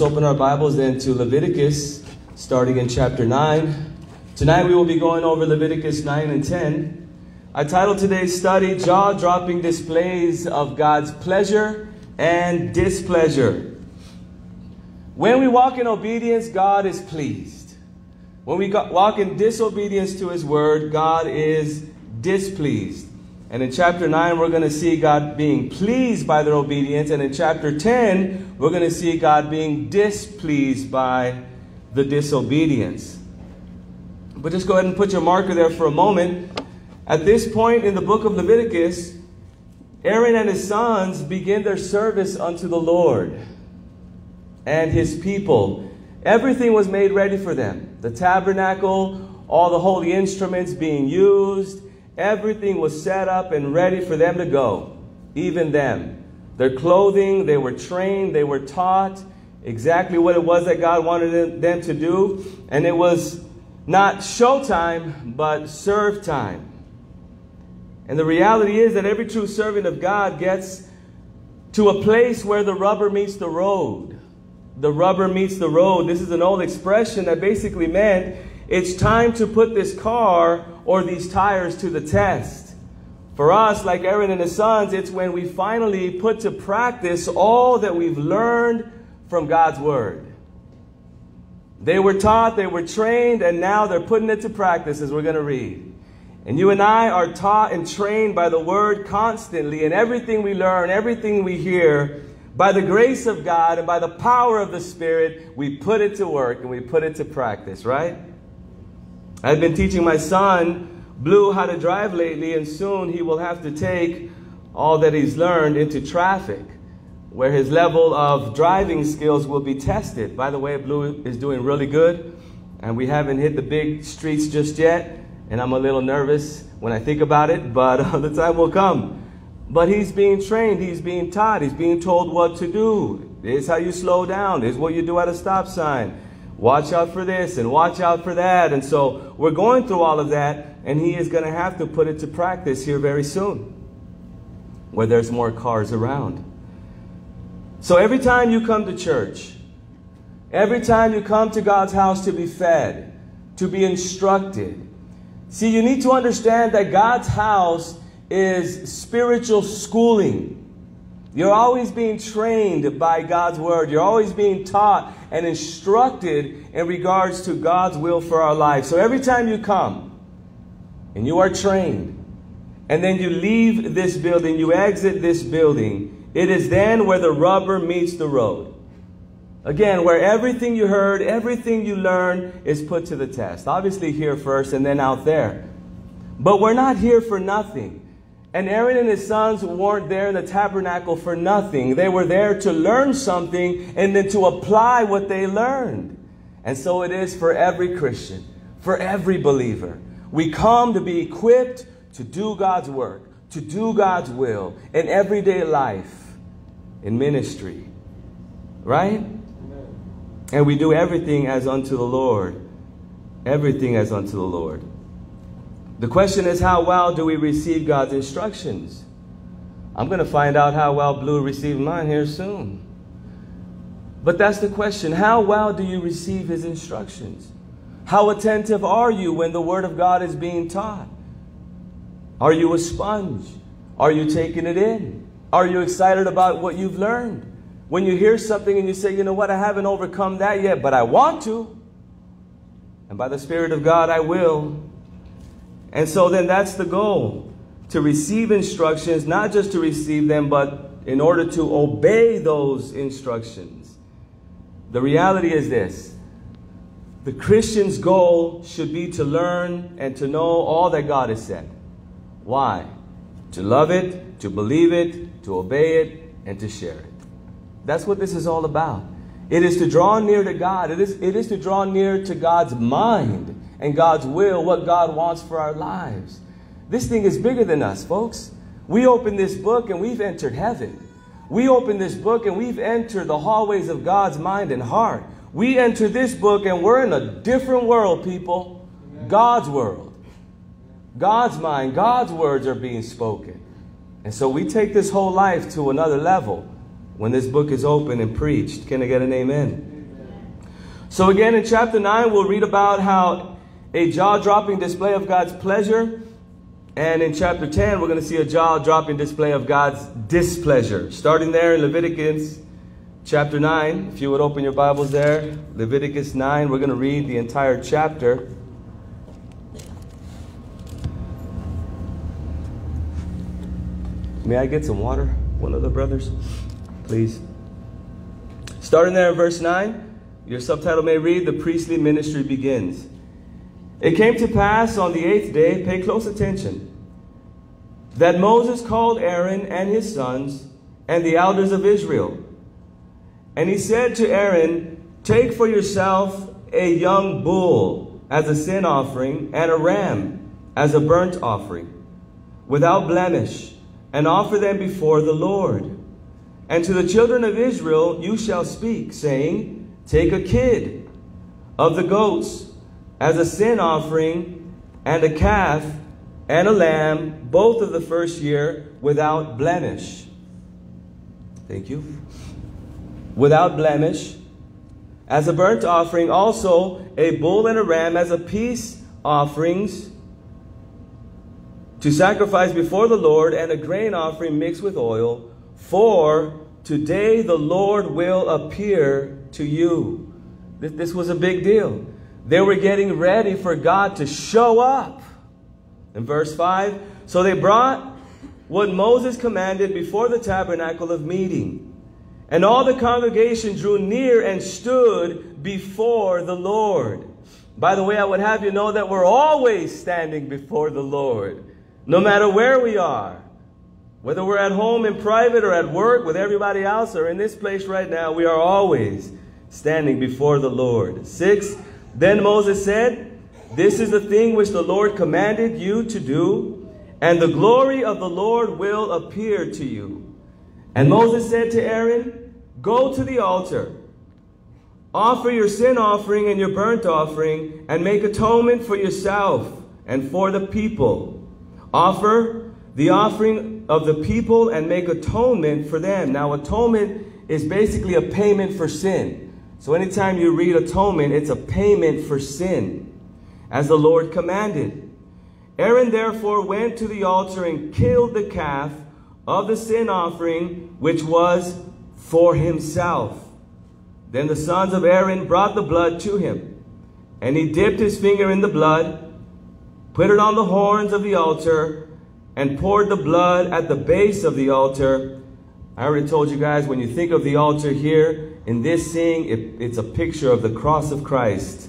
Let's open our Bibles then to Leviticus, starting in chapter 9. Tonight we will be going over Leviticus 9 and 10. I titled today's study, Jaw Dropping Displays of God's Pleasure and Displeasure. When we walk in obedience, God is pleased. When we walk in disobedience to His word, God is displeased. And in chapter 9, we're going to see God being pleased by their obedience. And in chapter 10, we're going to see God being displeased by the disobedience. But just go ahead and put your marker there for a moment. At this point in the book of Leviticus, Aaron and his sons begin their service unto the Lord and his people. Everything was made ready for them the tabernacle, all the holy instruments being used Everything was set up and ready for them to go, even them. Their clothing, they were trained, they were taught exactly what it was that God wanted them to do. And it was not showtime, but serve time. And the reality is that every true servant of God gets to a place where the rubber meets the road. The rubber meets the road. This is an old expression that basically meant it's time to put this car or these tires to the test. For us, like Aaron and his sons, it's when we finally put to practice all that we've learned from God's Word. They were taught, they were trained, and now they're putting it to practice as we're going to read. And you and I are taught and trained by the Word constantly, and everything we learn, everything we hear, by the grace of God and by the power of the Spirit, we put it to work and we put it to practice, right? I've been teaching my son, Blue, how to drive lately, and soon he will have to take all that he's learned into traffic, where his level of driving skills will be tested. By the way, Blue is doing really good, and we haven't hit the big streets just yet, and I'm a little nervous when I think about it, but uh, the time will come. But he's being trained, he's being taught, he's being told what to do. This is how you slow down, this is what you do at a stop sign watch out for this and watch out for that. And so we're going through all of that, and he is going to have to put it to practice here very soon where there's more cars around. So every time you come to church, every time you come to God's house to be fed, to be instructed, see, you need to understand that God's house is spiritual schooling. You're always being trained by God's word. You're always being taught and instructed in regards to God's will for our lives. So every time you come and you are trained, and then you leave this building, you exit this building, it is then where the rubber meets the road. Again, where everything you heard, everything you learned is put to the test. Obviously, here first and then out there. But we're not here for nothing. And Aaron and his sons weren't there in the tabernacle for nothing. They were there to learn something and then to apply what they learned. And so it is for every Christian, for every believer. We come to be equipped to do God's work, to do God's will in everyday life, in ministry. Right? And we do everything as unto the Lord. Everything as unto the Lord. The question is, how well do we receive God's instructions? I'm going to find out how well Blue received mine here soon. But that's the question. How well do you receive his instructions? How attentive are you when the word of God is being taught? Are you a sponge? Are you taking it in? Are you excited about what you've learned? When you hear something and you say, you know what, I haven't overcome that yet, but I want to. And by the Spirit of God, I will. And so then that's the goal to receive instructions, not just to receive them, but in order to obey those instructions. The reality is this the Christian's goal should be to learn and to know all that God has said. Why? To love it, to believe it, to obey it, and to share it. That's what this is all about. It is to draw near to God. It is, it is to draw near to God's mind and God's will, what God wants for our lives. This thing is bigger than us, folks. We open this book and we've entered heaven. We open this book and we've entered the hallways of God's mind and heart. We enter this book and we're in a different world, people. God's world. God's mind, God's words are being spoken. And so we take this whole life to another level when this book is open and preached. Can I get an amen? So, again, in chapter 9, we'll read about how a jaw dropping display of God's pleasure. And in chapter 10, we're going to see a jaw dropping display of God's displeasure. Starting there in Leviticus chapter 9, if you would open your Bibles there, Leviticus 9, we're going to read the entire chapter. May I get some water? One of the brothers, please. Starting there in verse 9. Your subtitle may read, The Priestly Ministry Begins. It came to pass on the eighth day, pay close attention, that Moses called Aaron and his sons and the elders of Israel. And he said to Aaron, Take for yourself a young bull as a sin offering and a ram as a burnt offering, without blemish, and offer them before the Lord. And to the children of Israel you shall speak, saying, Take a kid of the goats as a sin offering, and a calf and a lamb, both of the first year, without blemish. Thank you. Without blemish. As a burnt offering, also a bull and a ram as a peace offerings to sacrifice before the Lord, and a grain offering mixed with oil. For today the Lord will appear to you. This, was a big deal. They were getting ready for God to show up. In verse 5, so they brought what Moses commanded before the tabernacle of meeting. And all the congregation drew near and stood before the Lord. By the way, I would have you know that we're always standing before the Lord, no matter where we are. Whether we're at home in private or at work with everybody else or in this place right now, we are always standing before the Lord. Six, then Moses said, This is the thing which the Lord commanded you to do, and the glory of the Lord will appear to you. And Moses said to Aaron, Go to the altar, offer your sin offering and your burnt offering, and make atonement for yourself and for the people. Offer the offering of the people and make atonement for them. Now, atonement is basically a payment for sin. So anytime you read atonement, it's a payment for sin, as the Lord commanded. Aaron therefore went to the altar and killed the calf of the sin offering, which was for himself. Then the sons of Aaron brought the blood to him, and he dipped his finger in the blood, put it on the horns of the altar, and poured the blood at the base of the altar. I already told you guys, when you think of the altar here, in this seeing, it, it's a picture of the cross of Christ.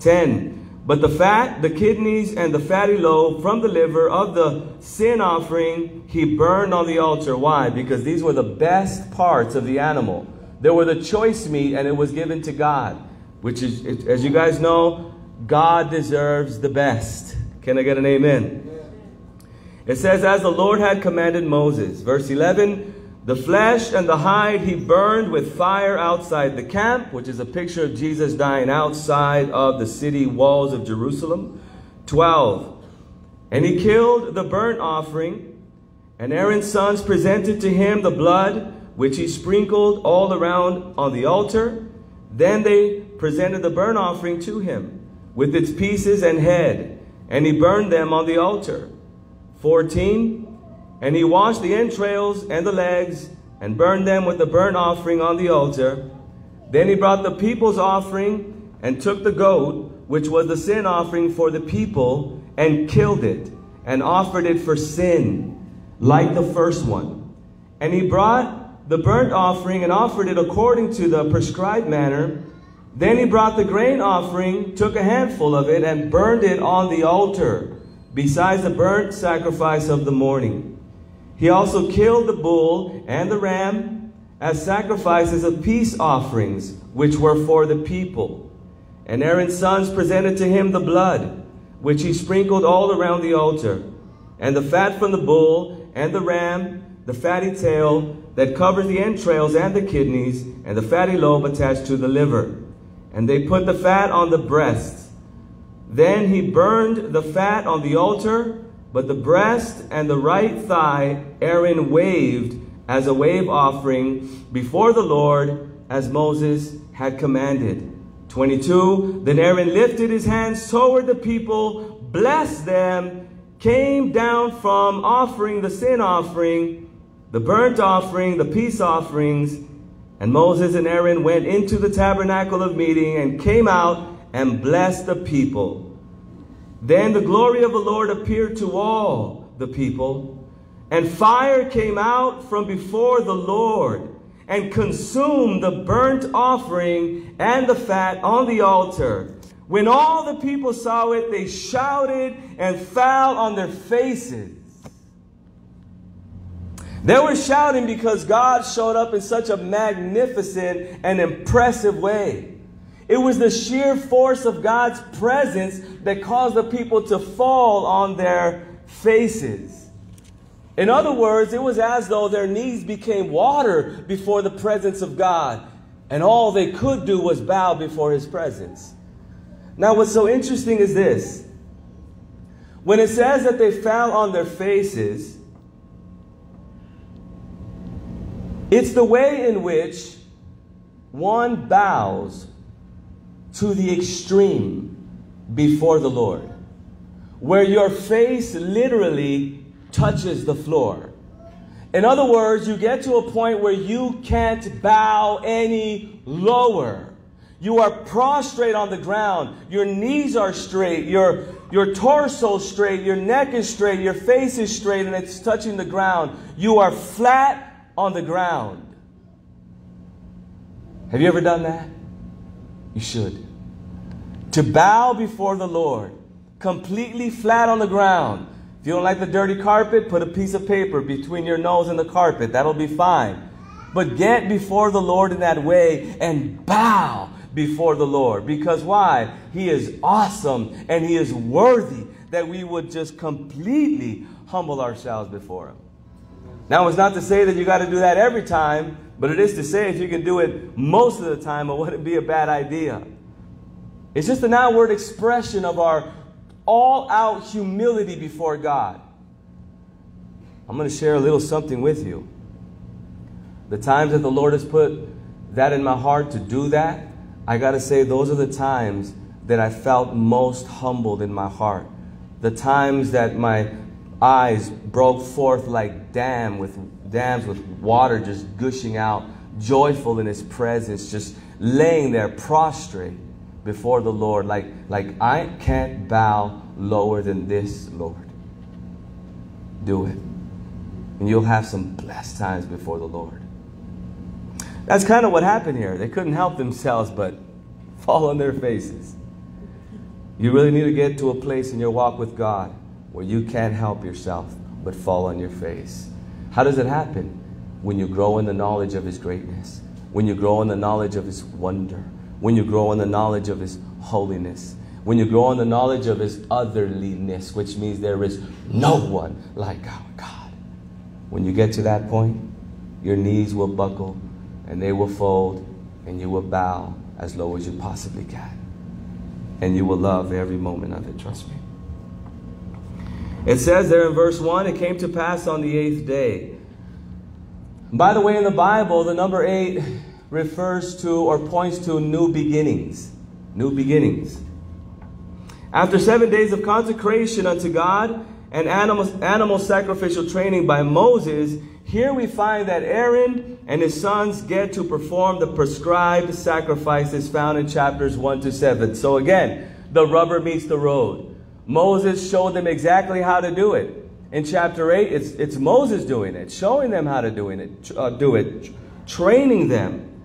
10. But the fat, the kidneys, and the fatty lobe from the liver of the sin offering he burned on the altar. Why? Because these were the best parts of the animal. They were the choice meat, and it was given to God. Which is, as you guys know, God deserves the best. Can I get an amen? It says, as the Lord had commanded Moses. Verse 11, the flesh and the hide he burned with fire outside the camp, which is a picture of Jesus dying outside of the city walls of Jerusalem. 12. And he killed the burnt offering, and Aaron's sons presented to him the blood, which he sprinkled all around on the altar. Then they presented the burnt offering to him, with its pieces and head, and he burned them on the altar. 14. And he washed the entrails and the legs and burned them with the burnt offering on the altar. Then he brought the people's offering and took the goat, which was the sin offering for the people, and killed it and offered it for sin, like the first one. And he brought the burnt offering and offered it according to the prescribed manner. Then he brought the grain offering, took a handful of it, and burned it on the altar, besides the burnt sacrifice of the morning. He also killed the bull and the ram as sacrifices of peace offerings, which were for the people. And Aaron's sons presented to him the blood, which he sprinkled all around the altar, and the fat from the bull and the ram, the fatty tail that covers the entrails and the kidneys, and the fatty lobe attached to the liver. And they put the fat on the breast. Then he burned the fat on the altar but the breast and the right thigh Aaron waved as a wave offering before the Lord as Moses had commanded. 22 Then Aaron lifted his hands toward the people, blessed them, came down from offering the sin offering, the burnt offering, the peace offerings, and Moses and Aaron went into the tabernacle of meeting and came out and blessed the people. Then the glory of the Lord appeared to all the people, and fire came out from before the Lord and consumed the burnt offering and the fat on the altar. When all the people saw it, they shouted and fell on their faces. They were shouting because God showed up in such a magnificent and impressive way. It was the sheer force of God's presence that caused the people to fall on their faces. In other words, it was as though their knees became water before the presence of God, and all they could do was bow before His presence. Now, what's so interesting is this when it says that they fell on their faces, it's the way in which one bows to the extreme before the Lord, where your face literally touches the floor. In other words, you get to a point where you can't bow any lower. You are prostrate on the ground. Your knees are straight. Your, your torso straight. Your neck is straight. Your face is straight and it's touching the ground. You are flat on the ground. Have you ever done that? You should. To bow before the Lord, completely flat on the ground. If you don't like the dirty carpet, put a piece of paper between your nose and the carpet. That'll be fine. But get before the Lord in that way and bow before the Lord. Because why? He is awesome and He is worthy that we would just completely humble ourselves before Him. Now, it's not to say that you got to do that every time, but it is to say if you can do it most of the time, it wouldn't be a bad idea. It's just an outward expression of our all out humility before God. I'm going to share a little something with you. The times that the Lord has put that in my heart to do that, I got to say, those are the times that I felt most humbled in my heart. The times that my eyes broke forth like dam with dams with water just gushing out, joyful in his presence, just laying there prostrate before the Lord, like, like I can't bow lower than this, Lord. Do it. And you'll have some blessed times before the Lord. That's kind of what happened here. They couldn't help themselves but fall on their faces. You really need to get to a place in your walk with God where you can't help yourself but fall on your face. How does it happen? When you grow in the knowledge of His greatness, when you grow in the knowledge of His wonder, when you grow in the knowledge of His holiness, when you grow in the knowledge of His otherliness, which means there is no one like our God. When you get to that point, your knees will buckle and they will fold and you will bow as low as you possibly can. And you will love every moment of it, trust me. It says there in verse 1 it came to pass on the eighth day. By the way, in the Bible, the number eight refers to or points to new beginnings. New beginnings. After seven days of consecration unto God and animal, animal sacrificial training by Moses, here we find that Aaron and his sons get to perform the prescribed sacrifices found in chapters 1 to 7. So again, the rubber meets the road. Moses showed them exactly how to do it. In chapter 8, it's, it's Moses doing it, showing them how to doing it, uh, do it, training them.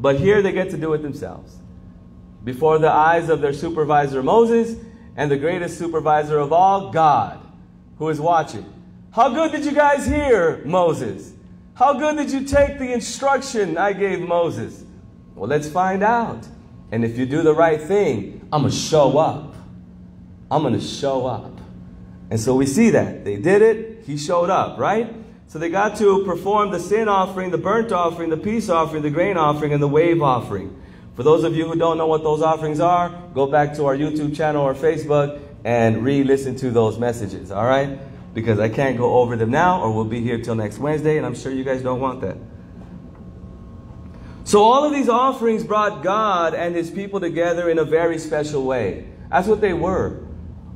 But here they get to do it themselves. Before the eyes of their supervisor Moses and the greatest supervisor of all, God, who is watching. How good did you guys hear, Moses? How good did you take the instruction I gave Moses? Well, let's find out. And if you do the right thing, I'm going to show up. I'm going to show up. And so we see that. They did it. He showed up, right? So they got to perform the sin offering, the burnt offering, the peace offering, the grain offering, and the wave offering. For those of you who don't know what those offerings are, go back to our YouTube channel or Facebook and re listen to those messages, all right? because I can't go over them now or we'll be here till next Wednesday and I'm sure you guys don't want that. So all of these offerings brought God and his people together in a very special way. That's what they were.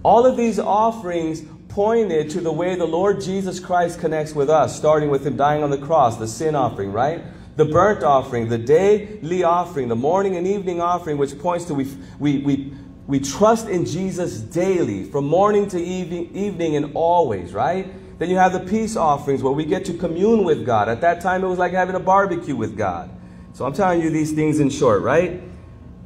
All of these offerings pointed to the way the Lord Jesus Christ connects with us, starting with him dying on the cross, the sin offering, right? The burnt offering, the daily offering, the morning and evening offering, which points to we, we, we, we trust in Jesus daily, from morning to evening, evening and always, right? Then you have the peace offerings where we get to commune with God. At that time, it was like having a barbecue with God. So I'm telling you these things in short, right?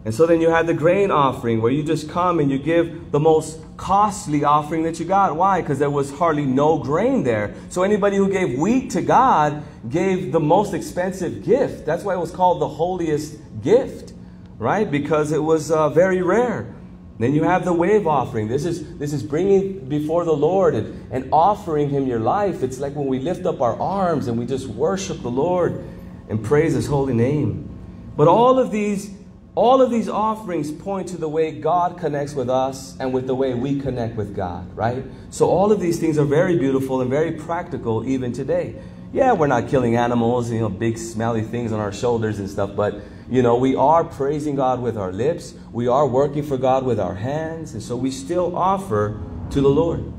And so then you have the grain offering where you just come and you give the most costly offering that you got. Why? Because there was hardly no grain there. So anybody who gave wheat to God gave the most expensive gift. That's why it was called the holiest gift, right? Because it was uh, very rare. Then you have the wave offering. This is, this is bringing before the Lord and, and offering Him your life. It's like when we lift up our arms and we just worship the Lord and praise His holy name. But all of these, all of these offerings point to the way God connects with us and with the way we connect with God, right? So all of these things are very beautiful and very practical even today. Yeah, we're not killing animals, you know, big smelly things on our shoulders and stuff, but you know, we are praising God with our lips. We are working for God with our hands. And so we still offer to the Lord.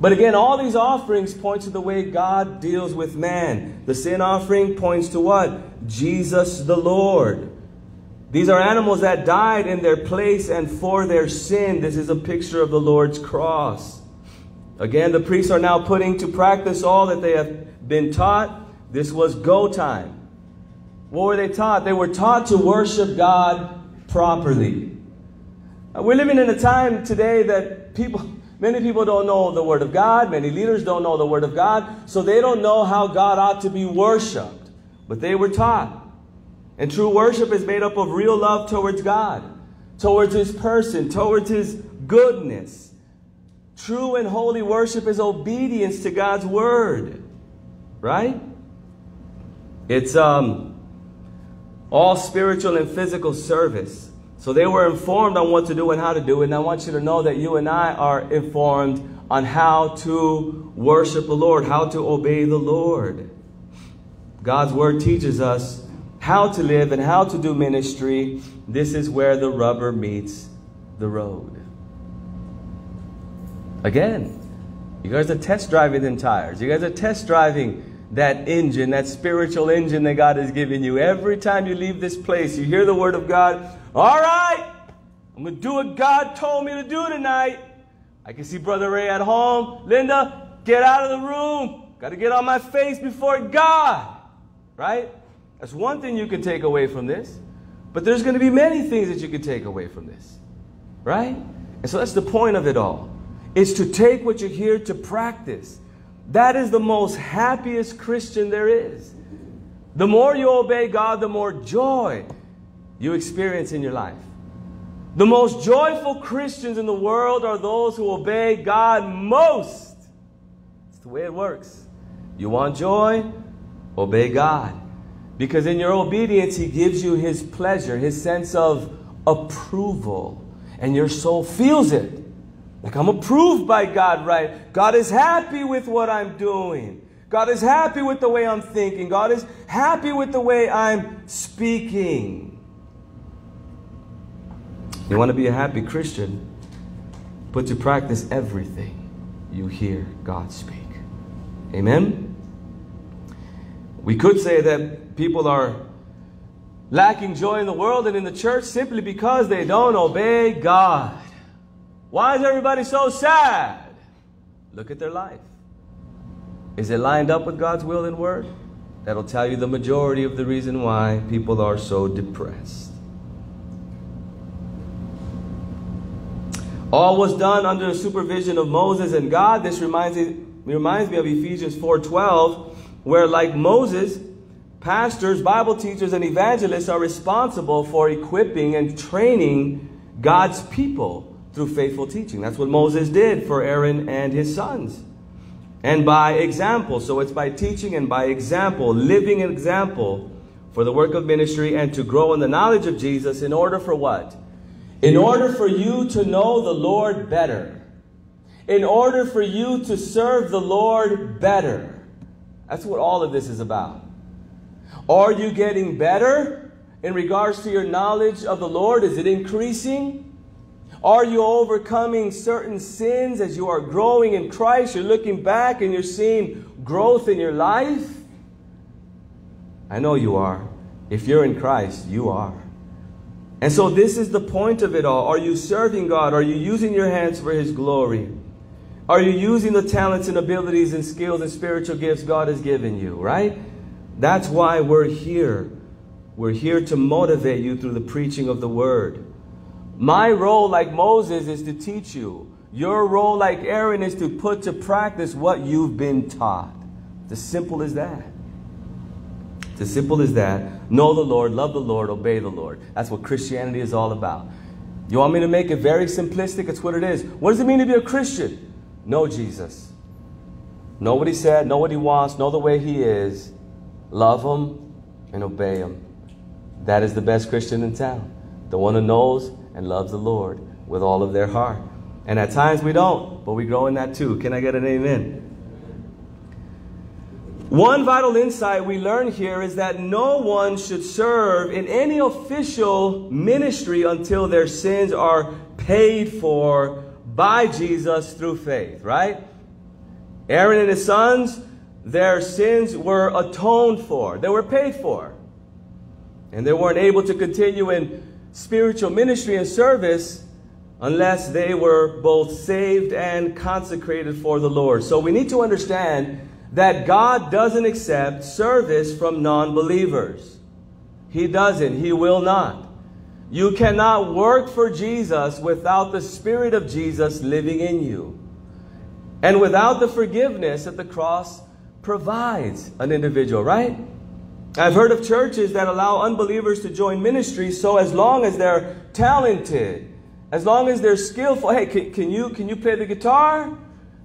But again, all these offerings point to the way God deals with man. The sin offering points to what? Jesus the Lord. These are animals that died in their place and for their sin. This is a picture of the Lord's cross. Again, the priests are now putting to practice all that they have been taught. This was go time. What were they taught? They were taught to worship God properly. Uh, we're living in a time today that people, many people don't know the Word of God. Many leaders don't know the Word of God. So they don't know how God ought to be worshiped. But they were taught. And true worship is made up of real love towards God, towards His person, towards His goodness. True and holy worship is obedience to God's Word. Right? It's, um, all spiritual and physical service. So they were informed on what to do and how to do it. And I want you to know that you and I are informed on how to worship the Lord, how to obey the Lord. God's word teaches us how to live and how to do ministry. This is where the rubber meets the road. Again, you guys are test driving them tires. You guys are test driving that engine, that spiritual engine that God has given you. Every time you leave this place, you hear the word of God. All right, I'm going to do what God told me to do tonight. I can see Brother Ray at home. Linda, get out of the room. Got to get on my face before God. Right? That's one thing you can take away from this. But there's going to be many things that you can take away from this. Right? And so that's the point of it all. Is to take what you hear to practice. That is the most happiest Christian there is. The more you obey God, the more joy you experience in your life. The most joyful Christians in the world are those who obey God most. It's the way it works. You want joy? Obey God. Because in your obedience, He gives you His pleasure, His sense of approval. And your soul feels it. Like I'm approved by God, right? God is happy with what I'm doing. God is happy with the way I'm thinking. God is happy with the way I'm speaking. You want to be a happy Christian? Put to practice everything you hear God speak. Amen? We could say that people are lacking joy in the world and in the church simply because they don't obey God. Why is everybody so sad? Look at their life. Is it lined up with God's will and word? That'll tell you the majority of the reason why people are so depressed. All was done under the supervision of Moses and God. This reminds me, reminds me of Ephesians 4.12, where like Moses, pastors, Bible teachers, and evangelists are responsible for equipping and training God's people through faithful teaching. That's what Moses did for Aaron and his sons. And by example. So it's by teaching and by example, living an example for the work of ministry and to grow in the knowledge of Jesus in order for what? In order for you to know the Lord better. in order for you to serve the Lord better. That's what all of this is about. Are you getting better in regards to your knowledge of the Lord? Is it increasing? Are you overcoming certain sins as you are growing in Christ? You're looking back and you're seeing growth in your life? I know you are. If you're in Christ, you are. And so, this is the point of it all. Are you serving God? Are you using your hands for His glory? Are you using the talents and abilities and skills and spiritual gifts God has given you, right? That's why we're here. We're here to motivate you through the preaching of the Word. My role, like Moses, is to teach you. Your role, like Aaron, is to put to practice what you've been taught. It's as simple as that. It's as simple as that. Know the Lord, love the Lord, obey the Lord. That's what Christianity is all about. You want me to make it very simplistic? It's what it is. What does it mean to be a Christian? Know Jesus. Know what he said, know what he wants, know the way he is, love him, and obey him. That is the best Christian in town. The one who knows and loves the Lord with all of their heart. And at times we don't, but we grow in that too. Can I get an amen? One vital insight we learn here is that no one should serve in any official ministry until their sins are paid for by Jesus through faith, right? Aaron and his sons, their sins were atoned for, they were paid for. And they weren't able to continue in spiritual ministry and service unless they were both saved and consecrated for the Lord. So we need to understand that God doesn't accept service from non believers. He doesn't. He will not. You cannot work for Jesus without the Spirit of Jesus living in you. And without the forgiveness at the cross provides an individual, right? I've heard of churches that allow unbelievers to join ministries so as long as they're talented, as long as they're skillful. Hey, can, can, you, can you play the guitar?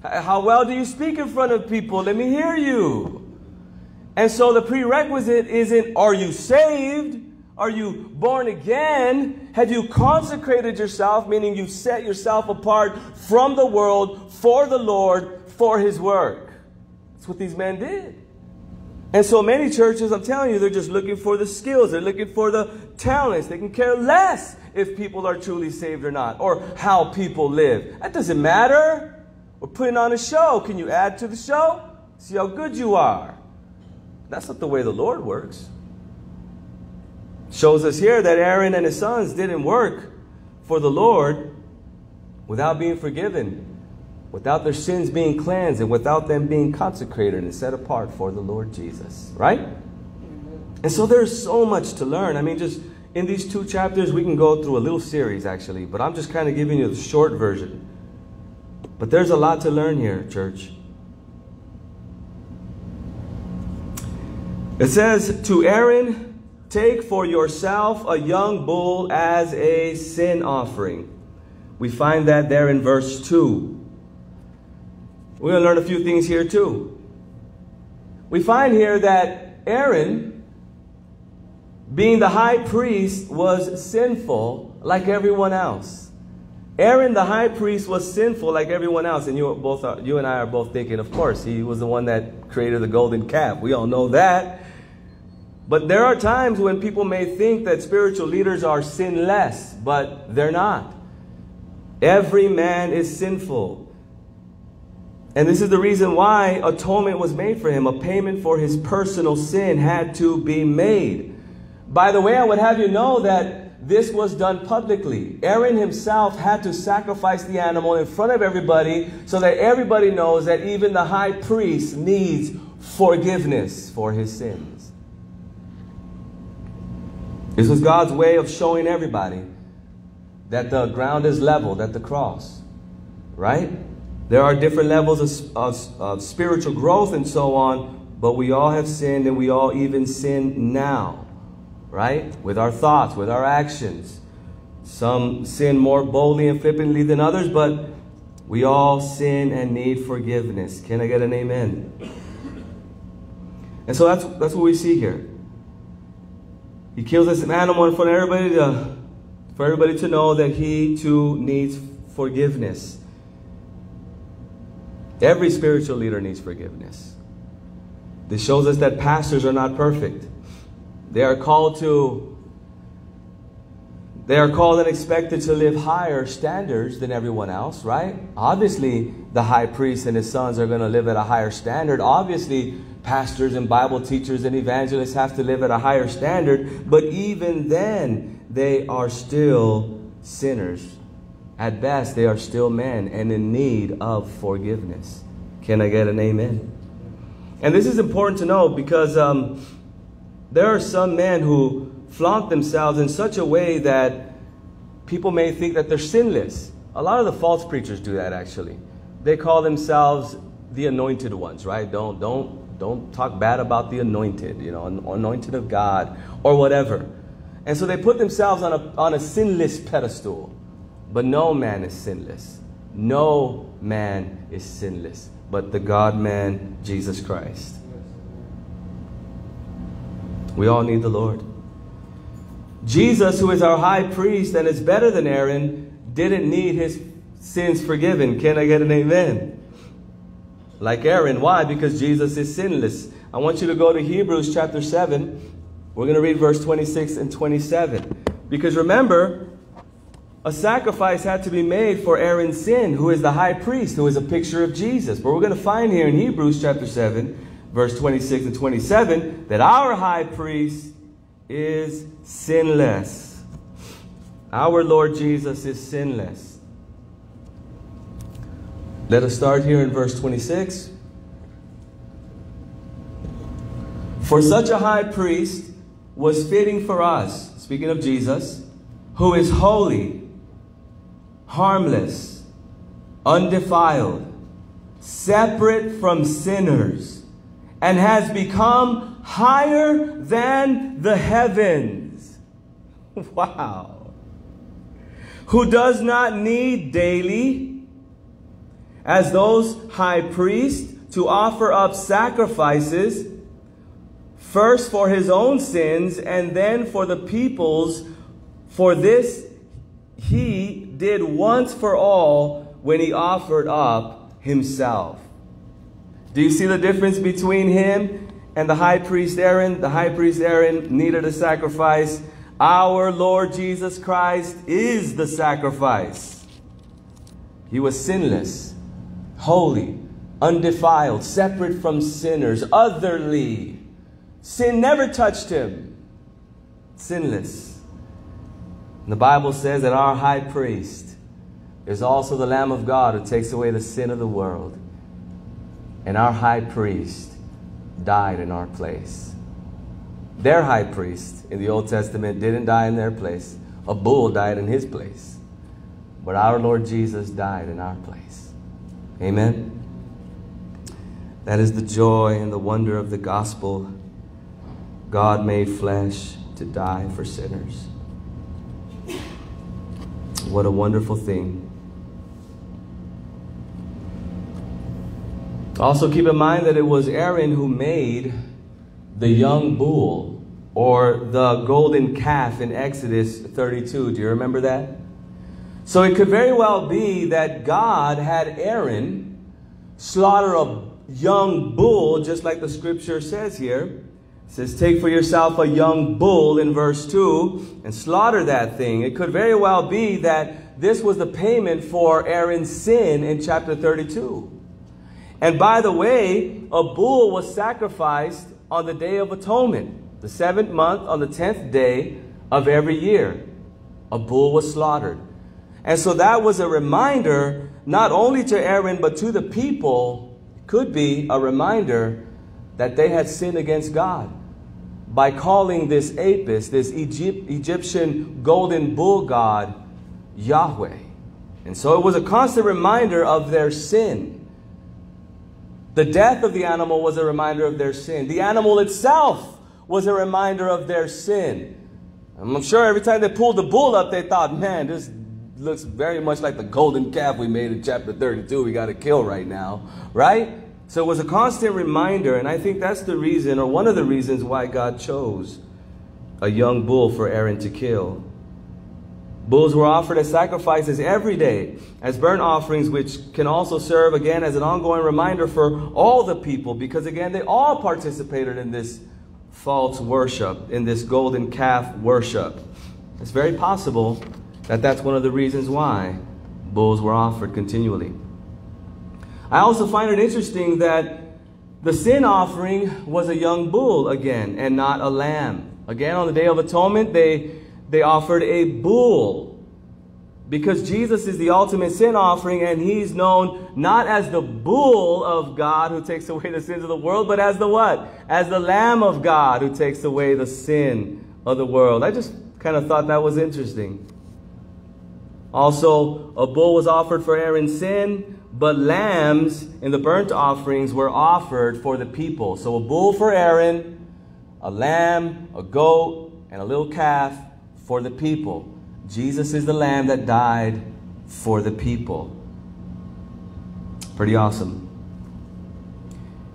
How well do you speak in front of people? Let me hear you. And so the prerequisite isn't are you saved? Are you born again? Have you consecrated yourself, meaning you set yourself apart from the world for the Lord, for His work? That's what these men did. And so many churches, I'm telling you, they're just looking for the skills, they're looking for the talents. They can care less if people are truly saved or not, or how people live. That doesn't matter. We're putting on a show. Can you add to the show? See how good you are. That's not the way the Lord works. Shows us here that Aaron and his sons didn't work for the Lord without being forgiven without their sins being cleansed and without them being consecrated and set apart for the Lord Jesus, right? And so there's so much to learn. I mean, just in these two chapters, we can go through a little series actually, but I'm just kind of giving you the short version. But there's a lot to learn here, church. It says, To Aaron, take for yourself a young bull as a sin offering. We find that there in verse 2. We're going to learn a few things here too. We find here that Aaron, being the high priest, was sinful like everyone else. Aaron, the high priest, was sinful like everyone else. And you, both are, you and I are both thinking, of course, he was the one that created the golden calf. We all know that. But there are times when people may think that spiritual leaders are sinless, but they're not. Every man is sinful. And this is the reason why atonement was made for him. A payment for his personal sin had to be made. By the way, I would have you know that this was done publicly. Aaron himself had to sacrifice the animal in front of everybody so that everybody knows that even the high priest needs forgiveness for his sins. This was God's way of showing everybody that the ground is leveled at the cross. Right? There are different levels of, of, of, spiritual growth and so on, but we all have sinned and we all even sin now, right? With our thoughts, with our actions. Some sin more boldly and flippantly than others, but we all sin and need forgiveness. Can I get an amen? And so that's, that's what we see here. He kills this animal in front of everybody to, for everybody to know that he too needs forgiveness. Every spiritual leader needs forgiveness. This shows us that pastors are not perfect. They are called to they are called and expected to live higher standards than everyone else, right? Obviously, the high priest and his sons are going to live at a higher standard. Obviously, pastors and Bible teachers and evangelists have to live at a higher standard, but even then, they are still sinners. At best, they are still men and in need of forgiveness. Can I get an amen? And this is important to know because um, there are some men who flaunt themselves in such a way that people may think that they're sinless. A lot of the false preachers do that actually. They call themselves the anointed ones, right? Don't don't don't talk bad about the anointed, you know, anointed of God or whatever. And so they put themselves on a on a sinless pedestal. But no man is sinless. No man is sinless, but the God man Jesus Christ. We all need the Lord. Jesus, who is our high priest and is better than Aaron, didn't need his sins forgiven. Can I get an amen? Like Aaron. Why? Because Jesus is sinless. I want you to go to Hebrews chapter 7. We're going to read verse 26 and 27. Because remember, a sacrifice had to be made for Aaron's sin, who is the high priest, who is a picture of Jesus. But we're going to find here in Hebrews chapter 7, verse 26 and 27, that our high priest is sinless. Our Lord Jesus is sinless. Let us start here in verse 26. For such a high priest was fitting for us, speaking of Jesus, who is holy, harmless, undefiled, separate from sinners, and has become higher than the heavens. Wow. Who does not need daily, as those high priests, to offer up sacrifices, first for his own sins and then for the people's. For this he did once for all when he offered up himself. Do you see the difference between him and the high priest Aaron, the high priest Aaron needed a sacrifice. Our Lord Jesus Christ is the sacrifice. He was sinless, holy, undefiled, separate from sinners, otherly. Sin never touched him. Sinless. And the Bible says that our high priest is also the Lamb of God who takes away the sin of the world. And our high priest died in our place. Their high priest in the Old Testament didn't die in their place, a bull died in his place. But our Lord Jesus died in our place. Amen. That is the joy and the wonder of the gospel. God made flesh to die for sinners. What a wonderful thing. Also, keep in mind that it was Aaron who made the young bull or the golden calf in Exodus 32. Do you remember that? So it could very well be that God had Aaron slaughter a young bull, just like the scripture says here. It says, Take for yourself a young bull in verse 2 and slaughter that thing. It could very well be that this was the payment for Aaron's sin in chapter 32. And by the way, a bull was sacrificed on the Day of Atonement, the seventh month on the tenth day of every year. A bull was slaughtered. And so that was a reminder, not only to Aaron, but to the people, could be a reminder that they had sinned against God by calling this Apis, this Egypt, Egyptian golden bull god, Yahweh. And so it was a constant reminder of their sin. The death of the animal was a reminder of their sin. The animal itself was a reminder of their sin. I'm sure every time they pulled the bull up, they thought, man, this looks very much like the golden calf we made in chapter 32 we got to kill right now, right? So it was a constant reminder, and I think that's the reason, or one of the reasons, why God chose a young bull for Aaron to kill. Bulls were offered as sacrifices every day, as burnt offerings, which can also serve again as an ongoing reminder for all the people, because again, they all participated in this false worship, in this golden calf worship. It's very possible that that's one of the reasons why bulls were offered continually. I also find it interesting that the sin offering was a young bull again and not a lamb. Again, on the Day of Atonement, they, they offered a bull because Jesus is the ultimate sin offering and he's known not as the bull of God who takes away the sins of the world, but as the what? As the lamb of God who takes away the sin of the world. I just kind of thought that was interesting. Also, a bull was offered for Aaron's sin, but lambs in the burnt offerings were offered for the people. So a bull for Aaron, a lamb, a goat, and a little calf for the people. Jesus is the lamb that died for the people. Pretty awesome.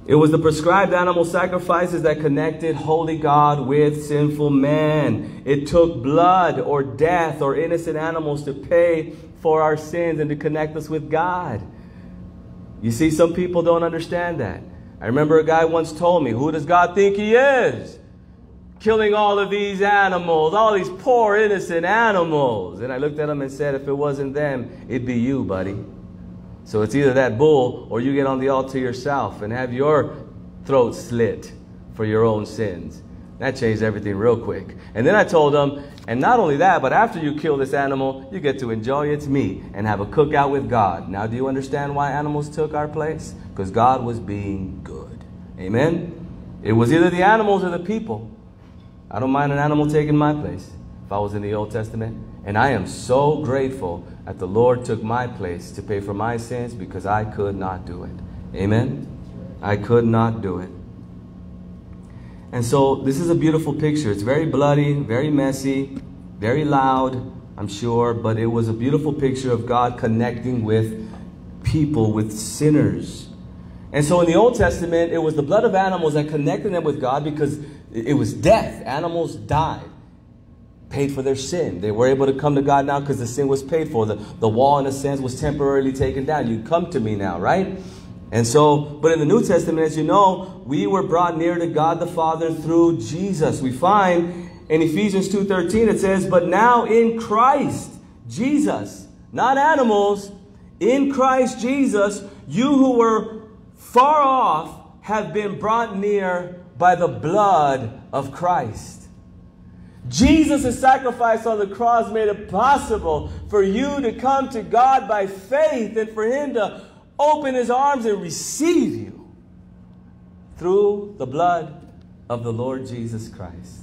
It was the prescribed animal sacrifices that connected holy God with sinful man. It took blood or death or innocent animals to pay for our sins and to connect us with God. You see, some people don't understand that. I remember a guy once told me, Who does God think he is? Killing all of these animals, all these poor innocent animals. And I looked at him and said, If it wasn't them, it'd be you, buddy. So it's either that bull or you get on the altar yourself and have your throat slit for your own sins. That changed everything real quick. And then I told him, and not only that, but after you kill this animal, you get to enjoy its meat and have a cookout with God. Now, do you understand why animals took our place? Because God was being good. Amen? It was either the animals or the people. I don't mind an animal taking my place if I was in the Old Testament. And I am so grateful that the Lord took my place to pay for my sins because I could not do it. Amen? I could not do it. And so this is a beautiful picture. It's very bloody, very messy, very loud, I'm sure, but it was a beautiful picture of God connecting with people, with sinners. And so in the Old Testament, it was the blood of animals that connected them with God because it was death. Animals died, paid for their sin. They were able to come to God now because the sin was paid for. The, the wall, in a sense, was temporarily taken down. You come to me now, right? And so, but in the New Testament, as you know, we were brought near to God the Father through Jesus. We find in Ephesians 2.13, it says, But now in Christ, Jesus, not animals, in Christ Jesus, you who were far off have been brought near by the blood of Christ. Jesus' sacrifice on the cross made it possible for you to come to God by faith and for Him to open His arms and receive you through the blood of the Lord Jesus Christ.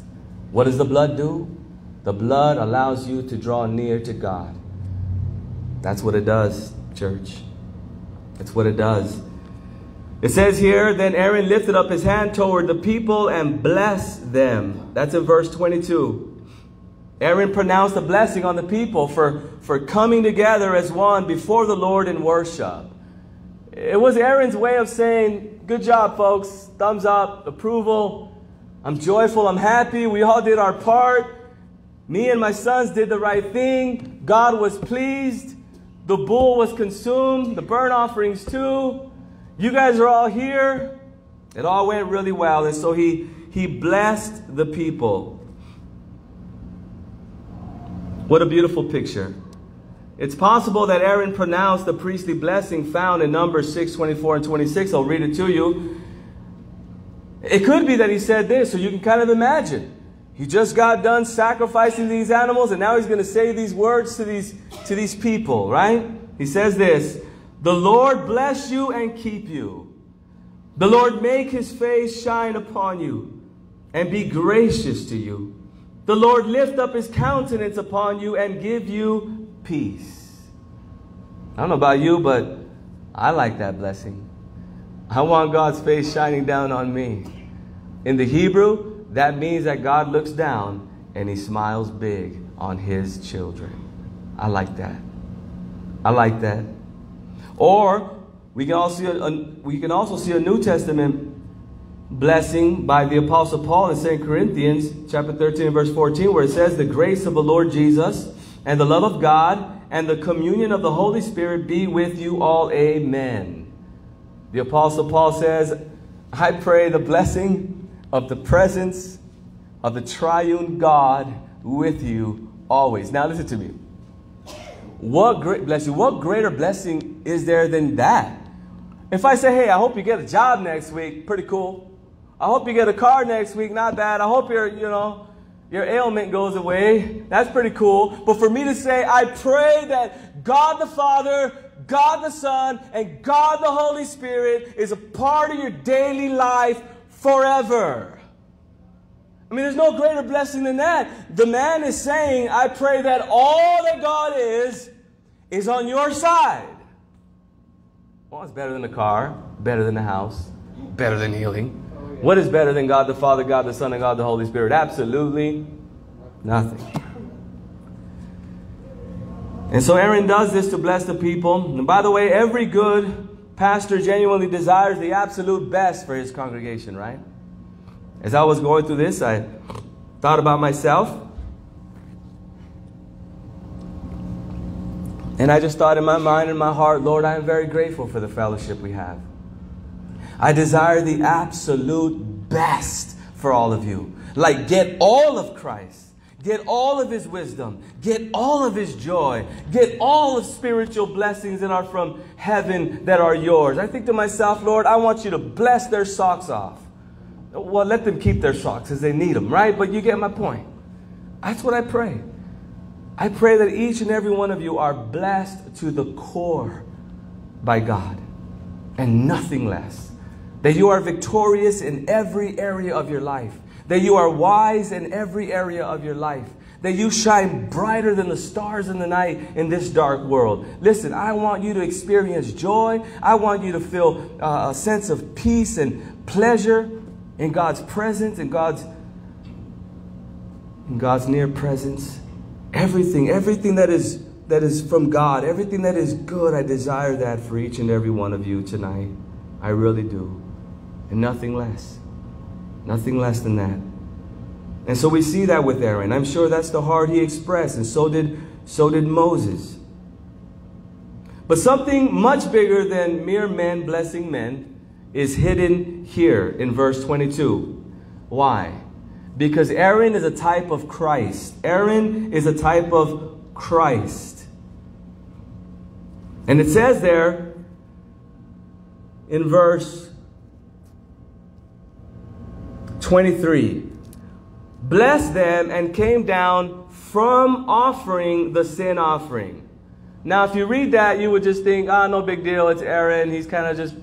What does the blood do? The blood allows you to draw near to God. That's what it does, church. That's what it does. It says here, then Aaron lifted up his hand toward the people and blessed them. That's in verse 22. Aaron pronounced a blessing on the people for, for coming together as one before the Lord in worship. It was Aaron's way of saying, Good job, folks. Thumbs up, approval. I'm joyful, I'm happy. We all did our part. Me and my sons did the right thing. God was pleased. The bull was consumed, the burnt offerings too. You guys are all here. It all went really well. And so he, he blessed the people. What a beautiful picture. It's possible that Aaron pronounced the priestly blessing found in Numbers 6, 24, and 26. I'll read it to you. It could be that he said this, so you can kind of imagine. He just got done sacrificing these animals, and now he's going to say these words to these, to these people, right? He says this the Lord bless you and keep you. The Lord make his face shine upon you and be gracious to you. The Lord lift up his countenance upon you and give you peace. I don't know about you, but I like that blessing. I want God's face shining down on me. In the Hebrew, that means that God looks down and he smiles big on his children. I like that. I like that. Or we can also see a, we can also see a New Testament blessing by the Apostle Paul in 2 Corinthians chapter 13 verse 14 where it says the grace of the Lord Jesus and the love of God and the communion of the Holy Spirit be with you all. Amen. The Apostle Paul says, I pray the blessing of the presence of the triune God with you always. Now listen to me. What great blessing, what greater blessing is there than that? If I say, hey, I hope you get a job next week, pretty cool. I hope you get a car next week, not bad. I hope you're, you know, your ailment goes away. That's pretty cool. But for me to say, I pray that God the Father, God the Son, and God the Holy Spirit is a part of your daily life forever. I mean, there's no greater blessing than that. The man is saying, I pray that all that God is, is on your side. Well, it's better than a car, better than a house, better than healing. What is better than God the Father, God the Son, and God the Holy Spirit? Absolutely nothing. And so Aaron does this to bless the people. And by the way, every good pastor genuinely desires the absolute best for his congregation, right? As I was going through this, I thought about myself. And I just thought in my mind and my heart, Lord, I am very grateful for the fellowship we have. I desire the absolute best for all of you. Like, get all of Christ. Get all of his wisdom. Get all of his joy. Get all of spiritual blessings that are from heaven that are yours. I think to myself, Lord, I want you to bless their socks off. Well, let them keep their socks as they need them, right? But you get my point. That's what I pray. I pray that each and every one of you are blessed to the core by God and nothing less. That you are victorious in every area of your life. That you are wise in every area of your life. That you shine brighter than the stars in the night in this dark world. Listen, I want you to experience joy. I want you to feel uh, a sense of peace and pleasure in God's presence, in God's, in God's near presence. Everything, everything that is that is from God, everything that is good, I desire that for each and every one of you tonight. I really do. And nothing less. Nothing less than that. And so we see that with Aaron. I'm sure that's the heart he expressed, and so did so did Moses. But something much bigger than mere men blessing men is hidden here in verse 22. Why? Because Aaron is a type of Christ. Aaron is a type of Christ. And it says there in verse 23 Blessed them and came down from offering the sin offering. Now, if you read that, you would just think, ah, oh, no big deal. It's Aaron. He's kind of just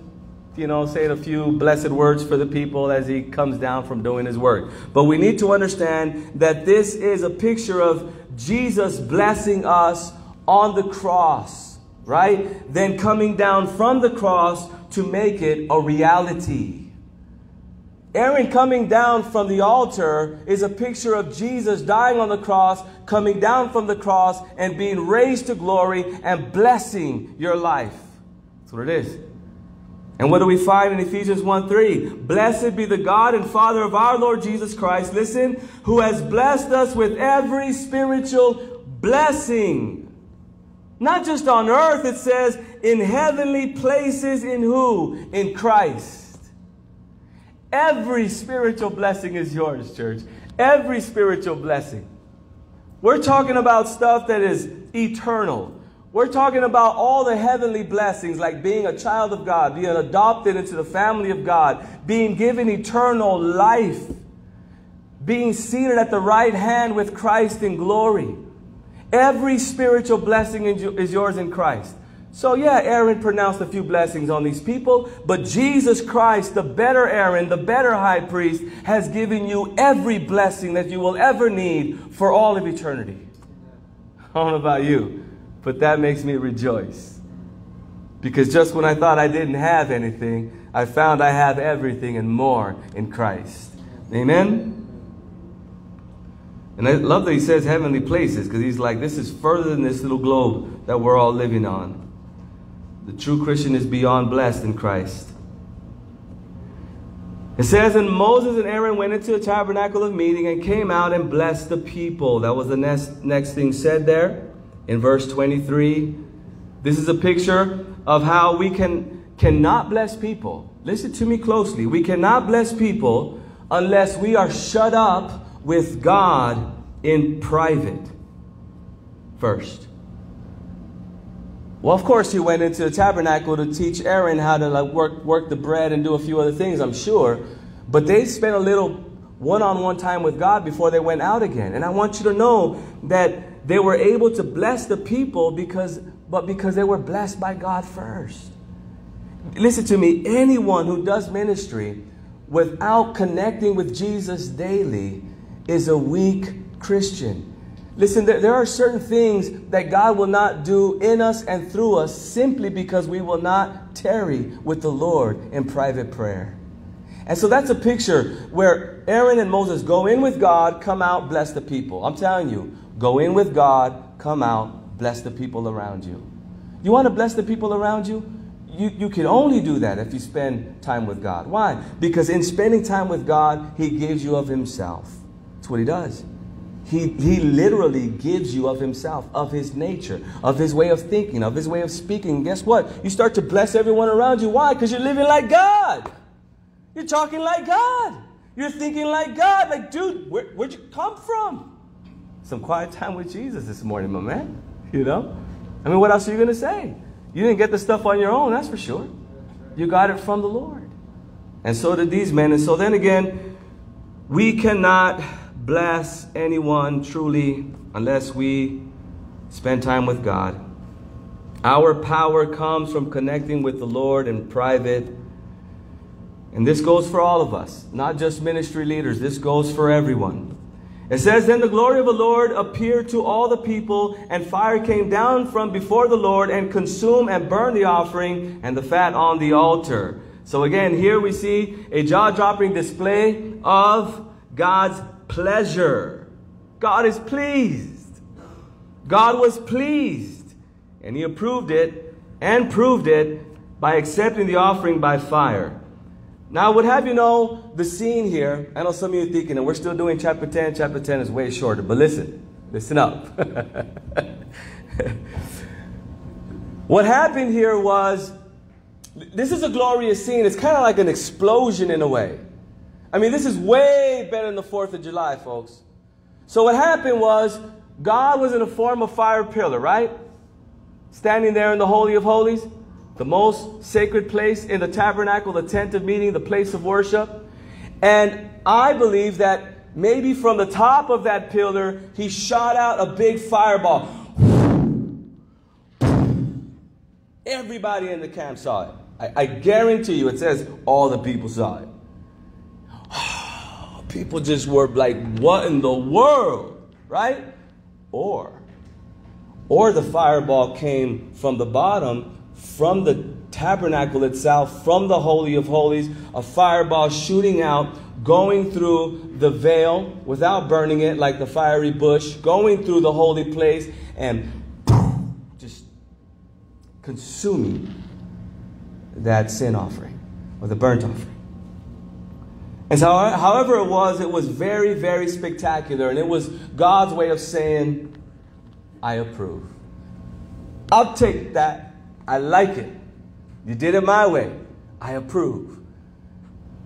you know, saying a few blessed words for the people as he comes down from doing his work. But we need to understand that this is a picture of Jesus blessing us on the cross, right? Then coming down from the cross to make it a reality. Aaron coming down from the altar is a picture of Jesus dying on the cross, coming down from the cross, and being raised to glory and blessing your life. That's what it is. And what do we find in Ephesians 1 3? Blessed be the God and Father of our Lord Jesus Christ, listen, who has blessed us with every spiritual blessing. Not just on earth, it says, in heavenly places in who? In Christ. Every spiritual blessing is yours, church. Every spiritual blessing. We're talking about stuff that is eternal. We're talking about all the heavenly blessings, like being a child of God, being adopted into the family of God, being given eternal life, being seated at the right hand with Christ in glory. Every spiritual blessing is yours in Christ. So, yeah, Aaron pronounced a few blessings on these people, but Jesus Christ, the better Aaron, the better high priest, has given you every blessing that you will ever need for all of eternity. I don't know about you but that makes me rejoice. Because just when I thought I didn't have anything, I found I have everything and more in Christ. Amen? And I love that he says heavenly places because he's like, this is further than this little globe that we're all living on. The true Christian is beyond blessed in Christ. It says, and Moses and Aaron went into the tabernacle of meeting and came out and blessed the people. That was the next, next thing said there. in verse 23. This is a picture of how we can cannot bless people. Listen to me closely. We cannot bless people unless we are shut up with God in private first. Well, of course, he went into the tabernacle to teach Aaron how to like work work the bread and do a few other things, I'm sure. But they spent a little one-on-one time with God before they went out again. And I want you to know that they were able to bless the people because but because they were blessed by God first. Listen to me, anyone who does ministry without connecting with Jesus daily is a weak Christian. Listen, there, there, are certain things that God will not do in us and through us simply because we will not tarry with the Lord in private prayer. And so that's a picture where Aaron and Moses go in with God, come out, bless the people. I'm telling you, go in with God, come out, bless the people around you. You want to bless the people around you? You, you can only do that if you spend time with God. Why? Because in spending time with God, He gives you of Himself. That's what He does. He, he literally gives you of himself, of his nature, of his way of thinking, of his way of speaking. Guess what? You start to bless everyone around you. Why? Because you're living like God. You're talking like God. You're thinking like God. Like, dude, where, where'd you come from? Some quiet time with Jesus this morning, my man. You know? I mean, what else are you going to say? You didn't get the stuff on your own, that's for sure. You got it from the Lord. And so did these men. And so then again, we cannot bless anyone truly unless we spend time with God. Our power comes from connecting with the Lord in private. And this goes for all of us, not just ministry leaders. This goes for everyone. It says, Then the glory of the Lord appeared to all the people, and fire came down from before the Lord and consumed and burned the offering and the fat on the altar. So again, here we see a jaw-dropping display of God's pleasure. God is pleased. God was pleased. And he approved it and proved it by accepting the offering by fire. Now, I would have you know the scene here. I know some of you are thinking, and we're still doing chapter 10. Chapter 10 is way shorter, but listen, listen up. what happened here was this is a glorious scene. It's kind of like an explosion in a way. I mean, this is way better than the 4th of July, folks. So what happened was God was in a form of fire pillar, right? Standing there in the Holy of Holies, the most sacred place in the tabernacle, the tent of meeting, the place of worship. And I believe that maybe from the top of that pillar, he shot out a big fireball. Everybody in the camp saw it. I, I guarantee you, it says all the people saw it people just were like, what in the world? Right? Or, or the fireball came from the bottom, from the tabernacle itself, from the Holy of Holies, a fireball shooting out, going through the veil without burning it like the fiery bush, going through the holy place, and just consuming that sin offering or the burnt offering. And so, however it was, it was very, very spectacular. And it was God's way of saying, I approve. I'll take that. I like it. You did it my way. I approve.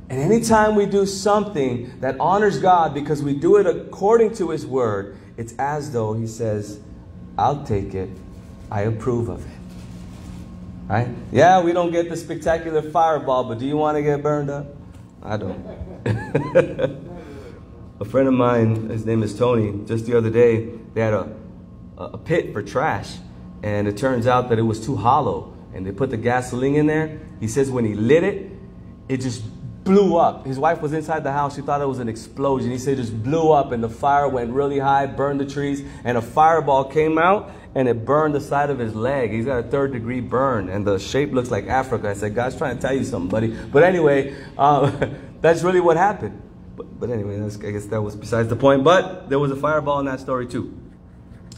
And anytime we do something that honors God because we do it according to His word, it's as though He says, I'll take it. I approve of it. Right? Yeah, we don't get the spectacular fireball, but do you want to get burned up? I don't. a friend of mine, his name is Tony, just the other day, they had a, a pit for trash. And it turns out that it was too hollow. And they put the gasoline in there. He says when he lit it, it just blew up. His wife was inside the house. She thought it was an explosion. He said it just blew up and the fire went really high, burned the trees, and a fireball came out and it burned the side of his leg. He's got a third degree burn and the shape looks like Africa. I said, God's trying to tell you something, buddy. But anyway, um, That's really what happened. But, but anyway, I guess that was besides the point. But there was a fireball in that story too.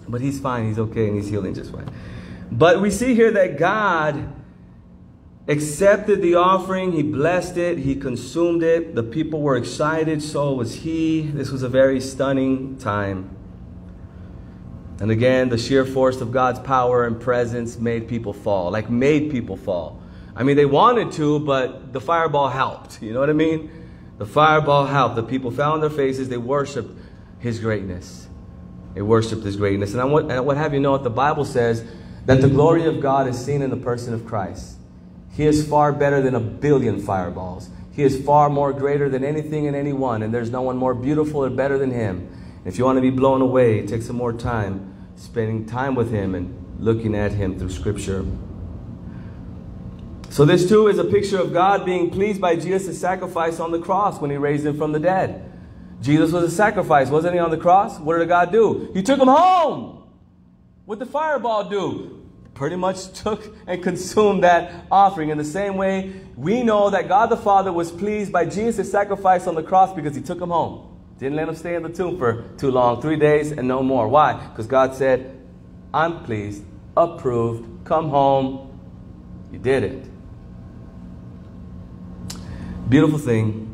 But he's fine, he's okay, and he's healing just fine. But we see here that God accepted the offering, he blessed it, he consumed it. The people were excited, so was he. This was a very stunning time. And again, the sheer force of God's power and presence made people fall, like made people fall. I mean, they wanted to, but the fireball helped. You know what I mean? The fireball helped. The people fell on their faces. They worshiped his greatness. They worshiped his greatness. And I want, what have you know, what the Bible says that the glory of God is seen in the person of Christ. He is far better than a billion fireballs. He is far more greater than anything and anyone, and there's no one more beautiful or better than him. If you want to be blown away, take some more time spending time with him and looking at him through scripture. So this too is a picture of God being pleased by Jesus' sacrifice on the cross when he raised him from the dead. Jesus was a sacrifice, wasn't he on the cross? What did God do? He took him home. What did the fireball do? Pretty much took and consumed that offering. In the same way, we know that God the Father was pleased by Jesus' sacrifice on the cross because he took him home. Didn't let him stay in the tomb for too long, three days and no more. Why? Because God said, I'm pleased, approved, come home. You did it. Beautiful thing.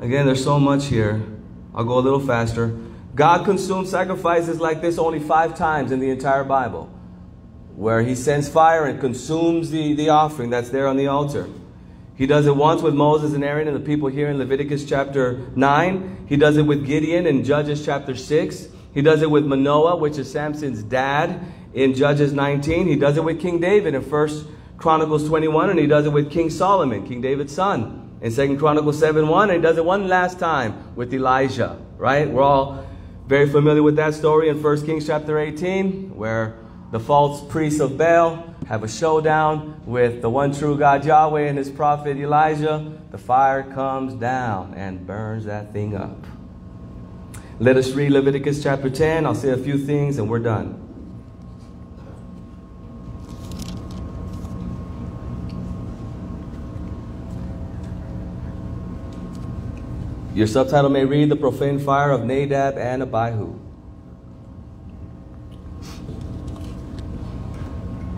Again, there's so much here. I'll go a little faster. God consumes sacrifices like this only five times in the entire Bible, where he sends fire and consumes the, the offering that's there on the altar. He does it once with Moses and Aaron and the people here in Leviticus chapter 9. He does it with Gideon in Judges chapter 6. He does it with Manoah, which is Samson's dad, in Judges 19. He does it with King David in 1 Chronicles 21. And he does it with King Solomon, King David's son, in 2 Chronicles 7 1. And he does it one last time with Elijah, right? We're all very familiar with that story in 1 Kings chapter 18, where the false priests of Baal have a showdown with the one true God Yahweh and his prophet Elijah, the fire comes down and burns that thing up. Let us read Leviticus chapter 10. I'll say a few things and we're done. Your subtitle may read The Profane Fire of Nadab and Abihu.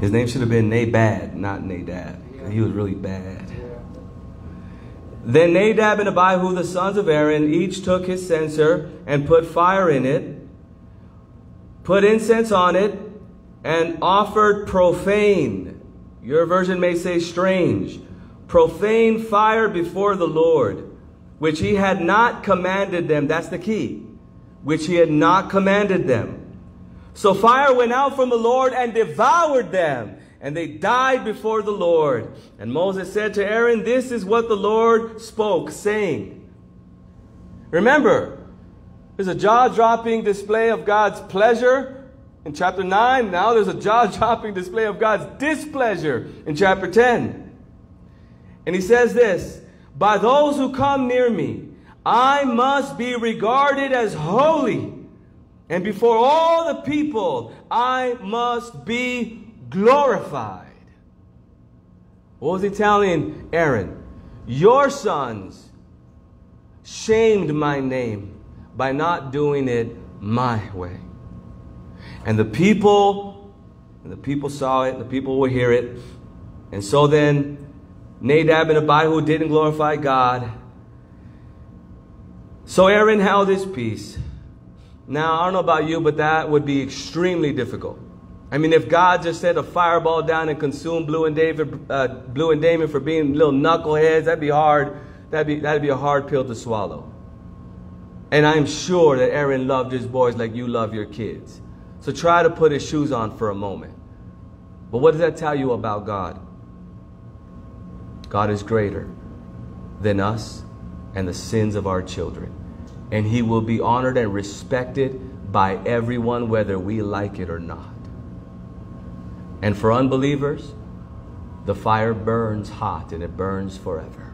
His name should have been Nabad, not Nadab. He was really bad. Then Nadab and Abihu, the sons of Aaron, each took his censer and put fire in it, put incense on it, and offered profane. Your version may say strange. Profane fire before the Lord, which he had not commanded them. That's the key. Which he had not commanded them. So fire went out from the Lord and devoured them, and they died before the Lord. And Moses said to Aaron, This is what the Lord spoke, saying, Remember, there's a jaw dropping display of God's pleasure in chapter 9. Now there's a jaw dropping display of God's displeasure in chapter 10. And he says this By those who come near me, I must be regarded as holy and before all the people I must be glorified. What was he telling Aaron? Your sons shamed my name by not doing it my way. And the people, and the people saw it, the people will hear it. And so then Nadab and Abihu didn't glorify God. So Aaron held his peace. Now, I don't know about you, but that would be extremely difficult. I mean, if God just set a fireball down and consumed Blue and David, uh, Blue and Damon for being little knuckleheads, that'd be hard. That'd be that'd be a hard pill to swallow. And I'm sure that Aaron loved his boys like you love your kids. So try to put his shoes on for a moment. But what does that tell you about God? God is greater than us and the sins of our children and he will be honored and respected by everyone, whether we like it or not. And for unbelievers, the fire burns hot and it burns forever.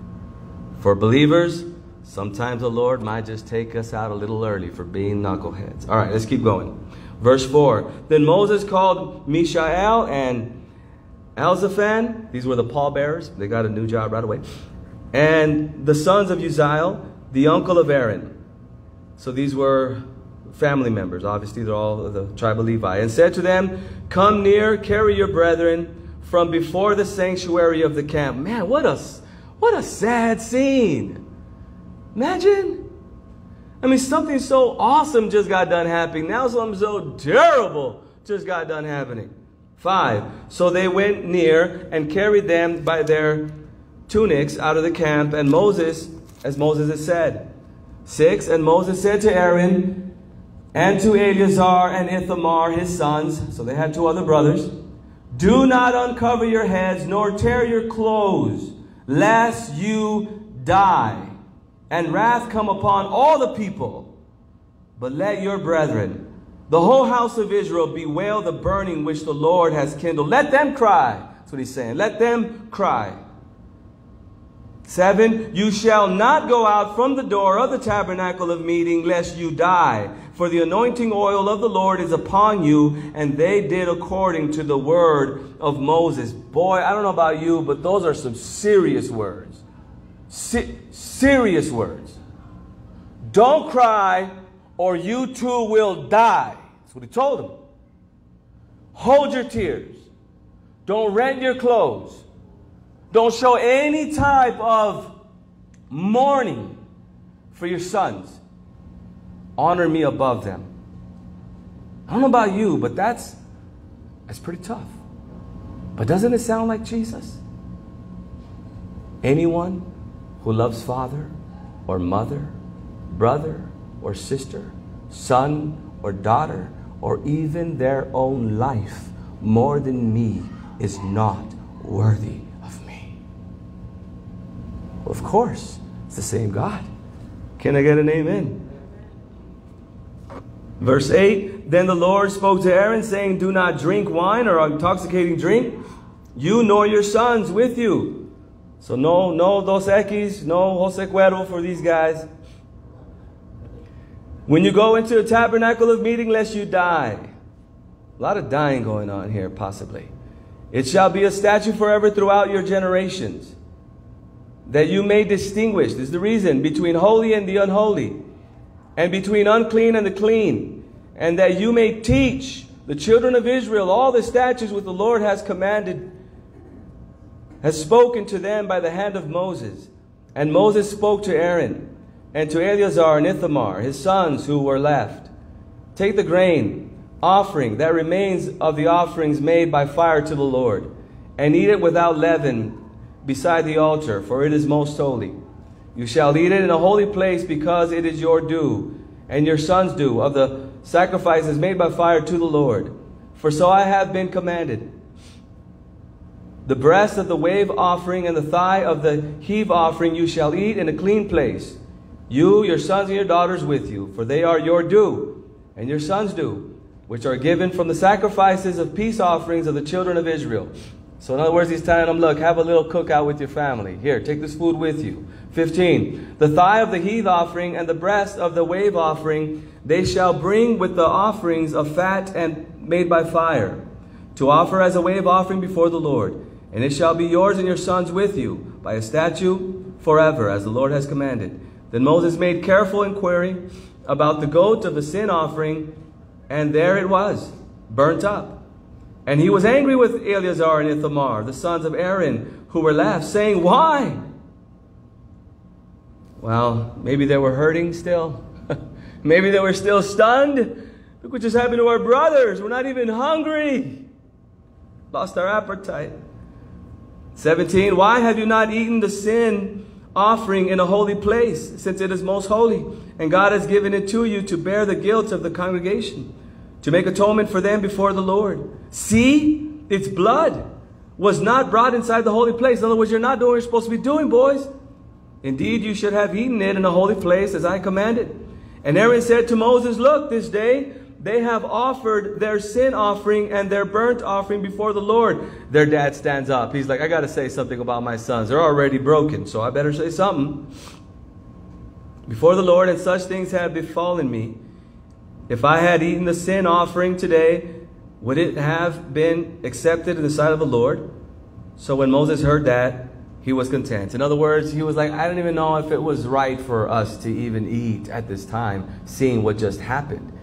For believers, sometimes the Lord might just take us out a little early for being knuckleheads. All right, let's keep going. Verse 4 Then Moses called Mishael and Elzaphan. These were the pallbearers. They got a new job right away. And the sons of Uzziel, the uncle of Aaron. So these were family members. Obviously, they're all of the tribe of Levi. And said to them, Come near, carry your brethren from before the sanctuary of the camp. Man, what a, what a sad scene. Imagine. I mean, something so awesome just got done happening. Now something so terrible just got done happening. Five. So they went near and carried them by their tunics out of the camp, and Moses, as Moses had said. Six. And Moses said to Aaron and to Eleazar and Ithamar, his sons, so they had two other brothers, do not uncover your heads nor tear your clothes, lest you die, and wrath come upon all the people. But let your brethren, the whole house of Israel, bewail the burning which the Lord has kindled. Let them cry. That's what he's saying. Let them cry. Seven, you shall not go out from the door of the tabernacle of meeting, lest you die. For the anointing oil of the Lord is upon you, and they did according to the word of Moses. Boy, I don't know about you, but those are some serious words. Se serious words. Don't cry, or you too will die. That's what he told them. Hold your tears. Don't rent your clothes. Don't show any type of mourning for your sons. Honor me above them. I don't know about you, but that's that's pretty tough. But doesn't it sound like Jesus? Anyone who loves father or mother, brother or sister, son or daughter, or even their own life more than me is not worthy of me. Of course, it's the same God. Can I get an amen? Verse 8 Then the Lord spoke to Aaron, saying, Do not drink wine or intoxicating drink, you nor your sons with you. So, no, no Dos Equis, no Jose Cuervo for these guys. When you go into the tabernacle of meeting, lest you die. A lot of dying going on here, possibly. It shall be a statute forever throughout your generations that you may distinguish, this is the reason, between holy and the unholy, and between unclean and the clean, and that you may teach the children of Israel all the statutes which the Lord has commanded, has spoken to them by the hand of Moses. And Moses spoke to Aaron and to Eleazar and Ithamar, his sons who were left. Take the grain offering that remains of the offerings made by fire to the Lord, and eat it without leaven beside the altar, for it is most holy. You shall eat it in a holy place because it is your due, and your sons' due, of the sacrifices made by fire to the Lord. For so I have been commanded. The breast of the wave offering and the thigh of the heave offering you shall eat in a clean place. You, your sons, and your daughters with you, for they are your due, and your sons' due, which are given from the sacrifices of peace offerings of the children of Israel. So in other words, he's telling them, look, have a little cookout with your family. Here, take this food with you. 15. The thigh of the heave offering and the breast of the wave offering they shall bring with the offerings of fat and made by fire, to offer as a wave offering before the Lord. And it shall be yours and your sons with you, by a statute forever, as the Lord has commanded. Then Moses made careful inquiry about the goat of the sin offering, and there it was, burnt up. And he was angry with Eleazar and Ithamar, the sons of Aaron, who were left, saying, Why? Well, maybe they were hurting still. maybe they were still stunned. Look what just happened to our brothers. We're not even hungry. Lost our appetite. 17. Why have you not eaten the sin offering in a holy place, since it is most holy? And God has given it to you to bear the guilt of the congregation to make atonement for them before the Lord. See, its blood was not brought inside the holy place. In other words, you're not doing what you're supposed to be doing, boys. Indeed, you should have eaten it in a holy place as I commanded. And Aaron said to Moses, Look, this day they have offered their sin offering and their burnt offering before the Lord. Their dad stands up. He's like, I got to say something about my sons. They're already broken, so I better say something. Before the Lord, and such things have befallen me if I had eaten the sin offering today, would it have been accepted in the sight of the Lord? So when Moses heard that, he was content. In other words, he was like, I don't even know if it was right for us to even eat at this time, seeing what just happened.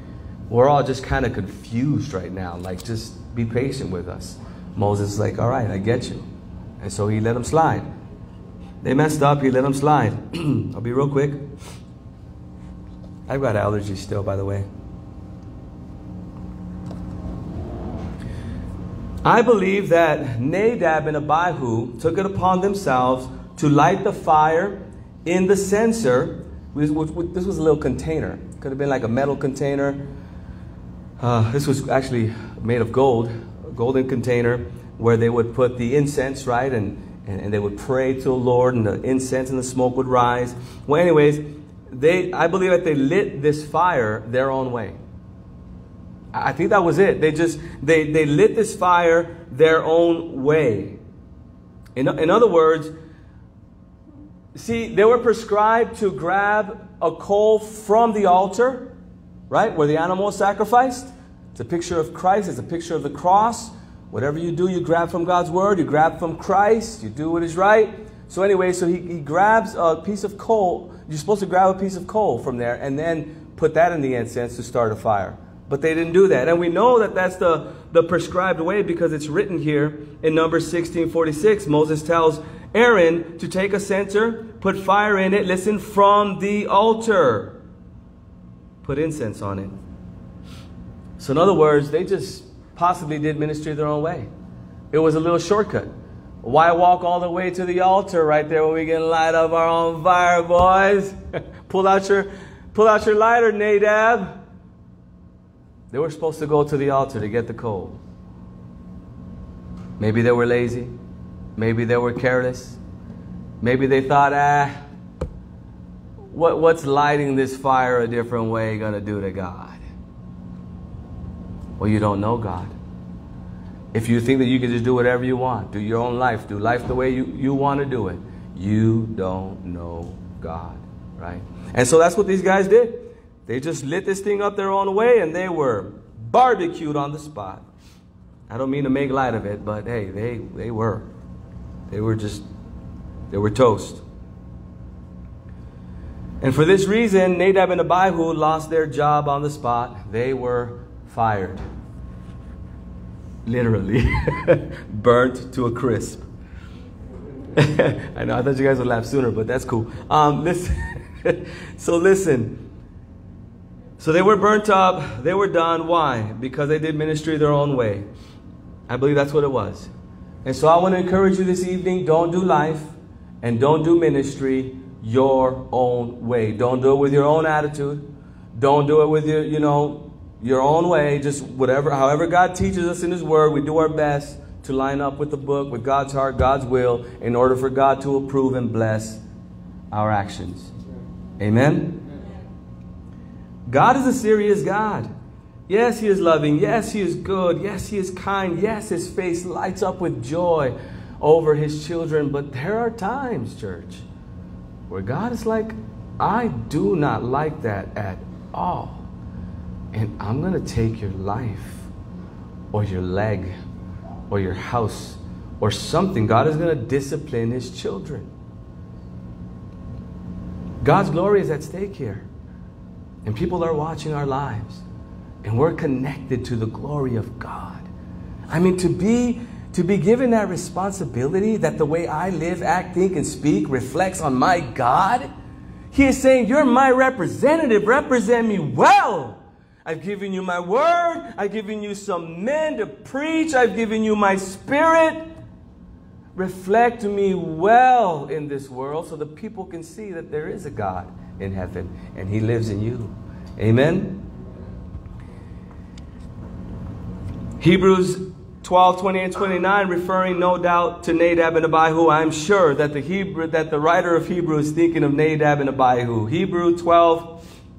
We're all just kind of confused right now. Like, just be patient with us. Moses is like, all right, I get you. And so he let them slide. They messed up, he let them slide. I'll be real quick. I've got allergies still, by the way. I believe that Nadab and Abihu took it upon themselves to light the fire in the censer. This was a little container. Could have been like a metal container. Uh, this was actually made of gold, a golden container where they would put the incense, right? And, and, and they would pray to the Lord, and the incense and the smoke would rise. Well, anyways, they, I believe that they lit this fire their own way. I think that was it. They just they they lit this fire their own way. In, in other words, see, they were prescribed to grab a coal from the altar, right, where the animal was sacrificed. It's a picture of Christ, it's a picture of the cross. Whatever you do, you grab from God's word, you grab from Christ, you do what is right. So, anyway, so he, he grabs a piece of coal. You're supposed to grab a piece of coal from there and then put that in the incense to start a fire. But they didn't do that. And we know that that's the, the prescribed way because it's written here in Numbers 1646. Moses tells Aaron to take a censer, put fire in it, listen, from the altar. Put incense on it. So, in other words, they just possibly did ministry their own way. It was a little shortcut. Why walk all the way to the altar right there when we can light up our own fire, boys? pull out your pull out your lighter, Nadab. They were supposed to go to the altar to get the coal. Maybe they were lazy. Maybe they were careless. Maybe they thought, ah, what, what's lighting this fire a different way going to do to God? Well, you don't know God. If you think that you can just do whatever you want, do your own life, do life the way you, you want to do it, you don't know God, right? And so that's what these guys did. They just lit this thing up their own way and they were barbecued on the spot. I don't mean to make light of it, but hey, they, they were. They were just, they were toast. And for this reason, Nadab and Abihu lost their job on the spot. They were fired. Literally. Burnt to a crisp. I know, I thought you guys would laugh sooner, but that's cool. Um, listen. so listen, so they were burnt up, they were done. Why? Because they did ministry their own way. I believe that's what it was. And so I want to encourage you this evening don't do life and don't do ministry your own way. Don't do it with your own attitude. Don't do it with your, you know, your own way. Just whatever, however God teaches us in His Word, we do our best to line up with the book, with God's heart, God's will, in order for God to approve and bless our actions. Amen. God is a serious God. Yes, He is loving. Yes, He is good. Yes, He is kind. Yes, His face lights up with joy over His children. But there are times, church, where God is like, I do not like that at all. And I'm going to take your life or your leg or your house or something. God is going to discipline His children. God's glory is at stake here. And people are watching our lives. And we're connected to the glory of God. I mean, to be to be given that responsibility that the way I live, act, think, and speak reflects on my God. He is saying, You're my representative. Represent me well. I've given you my word. I've given you some men to preach. I've given you my spirit. Reflect me well in this world so the people can see that there is a God in heaven, and He lives in you. Amen. Hebrews 12, 20, and 29, referring no doubt to Nadab and Abihu. I'm sure that the Hebrew that the writer of Hebrews is thinking of Nadab and Abihu. Hebrew 12,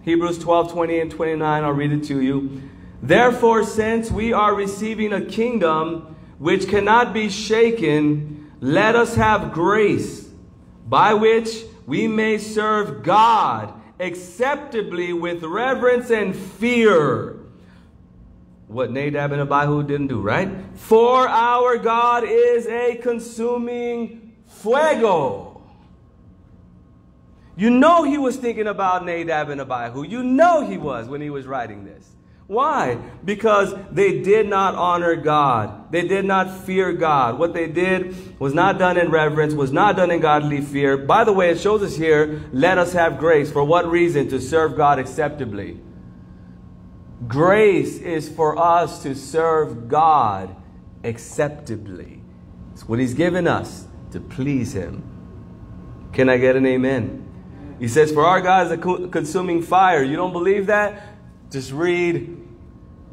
Hebrews 12, 20, and 29. I'll read it to you. Therefore, since we are receiving a kingdom which cannot be shaken, let us have grace by which we may serve God acceptably with reverence and fear. What Nadab and Abihu didn't do, right? For our God is a consuming fuego. You know he was thinking about Nadab and Abihu. You know he was when he was writing this. Why? Because they did not honor God. They did not fear God. What they did was not done in reverence, was not done in godly fear. By the way, it shows us here, let us have grace. For what reason? To serve God acceptably. Grace is for us to serve God acceptably. It's what He's given us to please Him. Can I get an amen? He says, For our God is a consuming fire. You don't believe that? Just read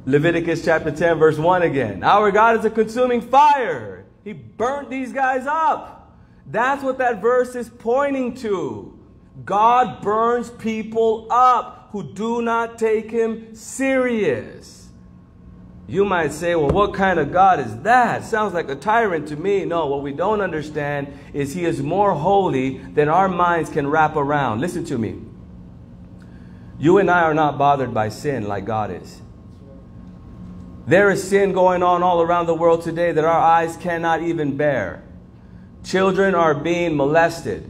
Leviticus chapter 10, verse 1 again. Our God is a consuming fire. He burnt these guys up. That's what that verse is pointing to. God burns people up who do not take him serious. You might say, well, what kind of God is that? Sounds like a tyrant to me. No, what we don't understand is he is more holy than our minds can wrap around. Listen to me. You and I are not bothered by sin like God is. There is sin going on all around the world today that our eyes cannot even bear. Children are being molested.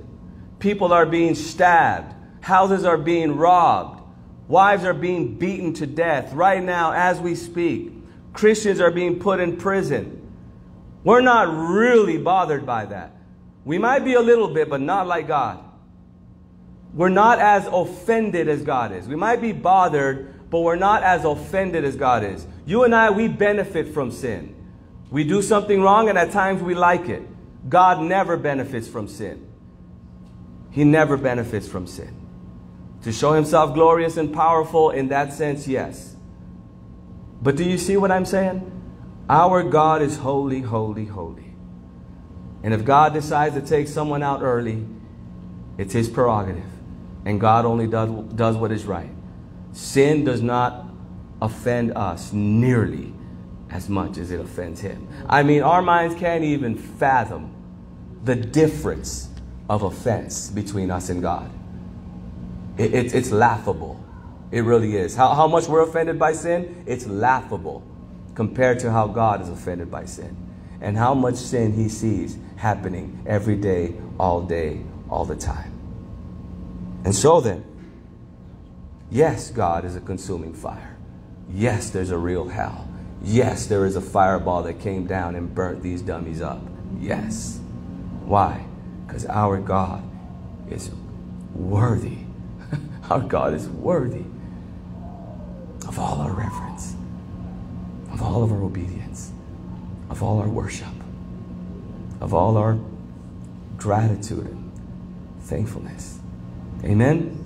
People are being stabbed. Houses are being robbed. Wives are being beaten to death. Right now, as we speak, Christians are being put in prison. We're not really bothered by that. We might be a little bit, but not like God we're not as offended as God is. We might be bothered, but we're not as offended as God is. You and I, we benefit from sin. We do something wrong, and at times we like it. God never benefits from sin. He never benefits from sin. To show himself glorious and powerful in that sense, yes. But do you see what I'm saying? Our God is holy, holy, holy. And if God decides to take someone out early, it's his prerogative and God only does, does what is right. Sin does not offend us nearly as much as it offends Him. I mean, our minds can't even fathom the difference of offense between us and God. It, it, it's laughable. It really is. How, how much we're offended by sin, it's laughable compared to how God is offended by sin and how much sin He sees happening every day, all day, all the time. And so then, yes, God is a consuming fire. Yes, there's a real hell. Yes, there is a fireball that came down and burnt these dummies up. Yes. Why? Because our God is worthy. our God is worthy all our reverence, of all of our obedience, of all our worship, of all our gratitude and thankfulness. Amen?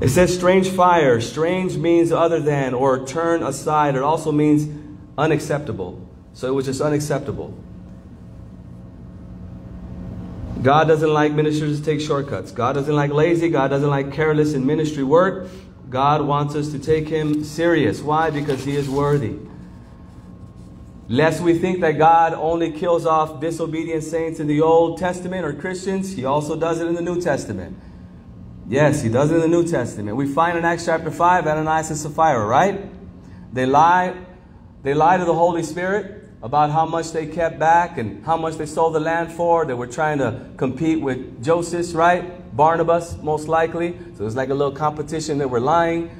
It says strange fire. Strange means other than or turn aside. It also means unacceptable. So it was just unacceptable. God doesn't like ministers to take shortcuts. God doesn't like lazy. God doesn't like careless in ministry work. God wants us to take him serious. Why? Because he is worthy. Lest we think that God only kills off disobedient saints in the Old Testament or Christians, He also does it in the New Testament. Yes, He does it in the New Testament. We find in Acts chapter 5 Ananias and Sapphira, right? They lie, they lie to the Holy Spirit about how much they kept back and how much they sold the land for. They were trying to compete with Joseph, right? Barnabas, most likely. So it's like a little competition. that we're lying.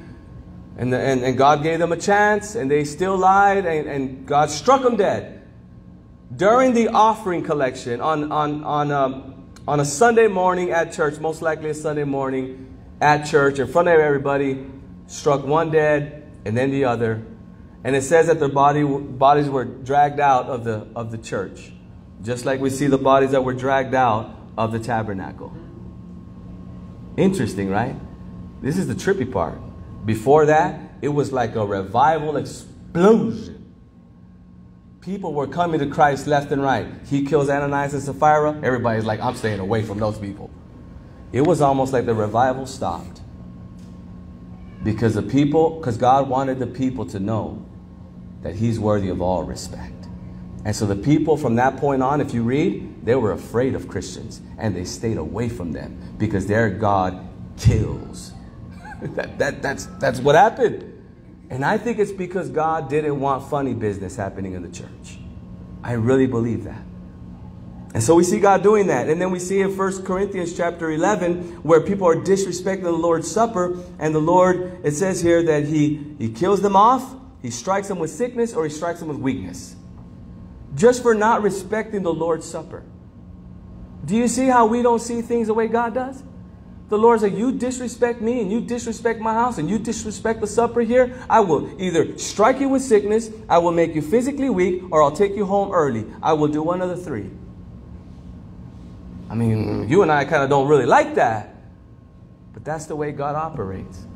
And, the, and, and God gave them a chance, and they still lied, and, and God struck them dead. During the offering collection on, on, on, um, on a Sunday morning at church, most likely a Sunday morning at church, in front of everybody, struck one dead and then the other. And it says that their body, bodies were dragged out of the, of the church, just like we see the bodies that were dragged out of the tabernacle. Interesting, right? This is the trippy part. Before that, it was like a revival explosion. People were coming to Christ left and right. He kills Ananias and Sapphira. Everybody's like, I'm staying away from those people. It was almost like the revival stopped. Because the people, because God wanted the people to know that He's worthy of all respect. And so the people from that point on, if you read, they were afraid of Christians and they stayed away from them because their God kills that, that, that's, that's what happened. And I think it's because God didn't want funny business happening in the church. I really believe that. And so we see God doing that. And then we see in 1 Corinthians chapter 11 where people are disrespecting the Lord's Supper. And the Lord, it says here that he, he kills them off, he strikes them with sickness, or he strikes them with weakness. Just for not respecting the Lord's Supper. Do you see how we don't see things the way God does? The Lord said, You disrespect me and you disrespect my house and you disrespect the supper here. I will either strike you with sickness, I will make you physically weak, or I'll take you home early. I will do one of the three. I mean, you and I kind of don't really like that. But that's the way God operates.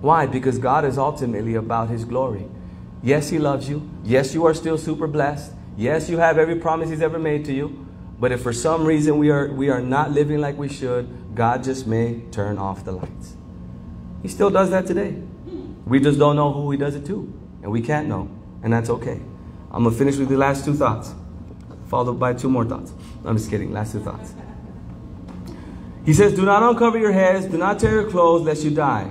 Why? Because God is ultimately about His glory. Yes, He loves you. Yes, you are still super blessed. Yes, you have every promise He's ever made to you. But if for some reason we are, we are not living like we should, God just may turn off the lights. He still does that today. We just don't know who He does it to. And we can't know. And that's okay. I'm going to finish with the last two thoughts, followed by two more thoughts. I'm just kidding. Last two thoughts. He says, Do not uncover your heads, do not tear your clothes, lest you die.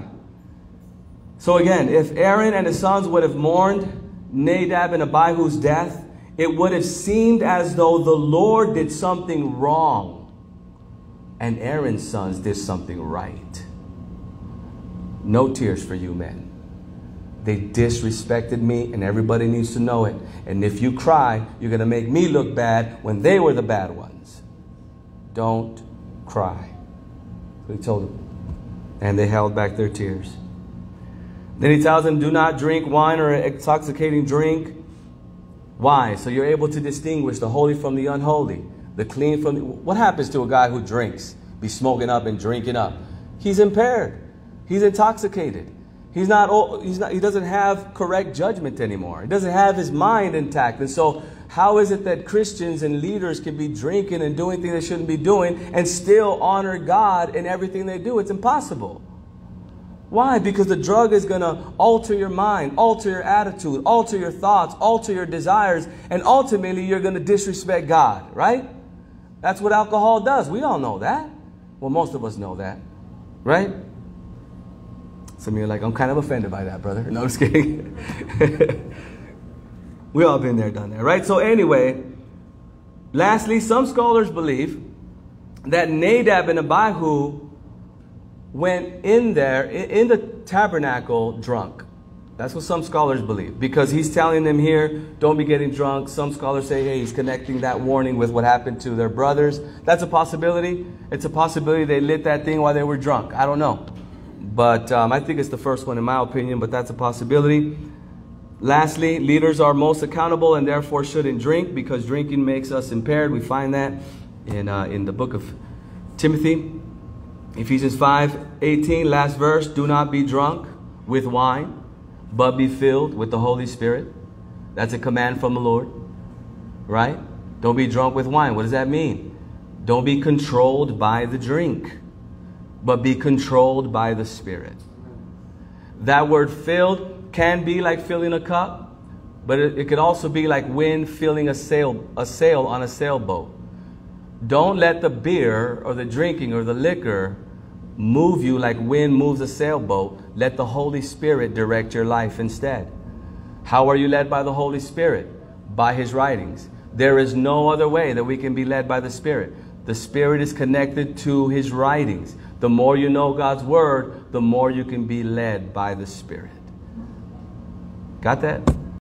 So again, if Aaron and his sons would have mourned Nadab and Abihu's death, it would have seemed as though the Lord did something wrong and Aaron's sons did something right. No tears for you men. They disrespected me, and everybody needs to know it. And if you cry, you're going to make me look bad when they were the bad ones. Don't cry. So he told them. And they held back their tears. Then he tells them, Do not drink wine or intoxicating drink. Why? So you're able to distinguish the holy from the unholy, the clean from the. What happens to a guy who drinks? Be smoking up and drinking up. He's impaired. He's intoxicated. He's not, he's not, he doesn't have correct judgment anymore. He doesn't have his mind intact. And so, how is it that Christians and leaders can be drinking and doing things they shouldn't be doing and still honor God in everything they do? It's impossible. Why? Because the drug is going to alter your mind, alter your attitude, alter your thoughts, alter your desires, and ultimately you're going to disrespect God, right? That's what alcohol does. We all know that. Well, most of us know that, right? Some of you are like, I'm kind of offended by that, brother. No, I'm just kidding. we all been there, done that, right? So anyway, lastly, some scholars believe that Nadab and Abihu went in there, in the tabernacle, drunk. That's what some scholars believe. Because he's telling them here, don't be getting drunk. Some scholars say, hey, he's connecting that warning with what happened to their brothers. That's a possibility. It's a possibility they lit that thing while they were drunk. I don't know. But um, I think it's the first one in my opinion, but that's a possibility. Lastly, leaders are most accountable and therefore shouldn't drink because drinking makes us impaired. We find that in, uh, in the book of Timothy. Ephesians 5 18, last verse. Do not be drunk with wine, but be filled with the Holy Spirit. That's a command from the Lord, right? Don't be drunk with wine. What does that mean? Don't be controlled by the drink but be controlled by the Spirit. That word filled can be like filling a cup, but it, it could also be like wind filling a sail, a sail on a sailboat. Don't let the beer or the drinking or the liquor move you like wind moves a sailboat. Let the Holy Spirit direct your life instead. How are you led by the Holy Spirit? By His writings. There is no other way that we can be led by the Spirit. The Spirit is connected to His writings. The more you know God's Word, the more you can be led by the Spirit. Got that?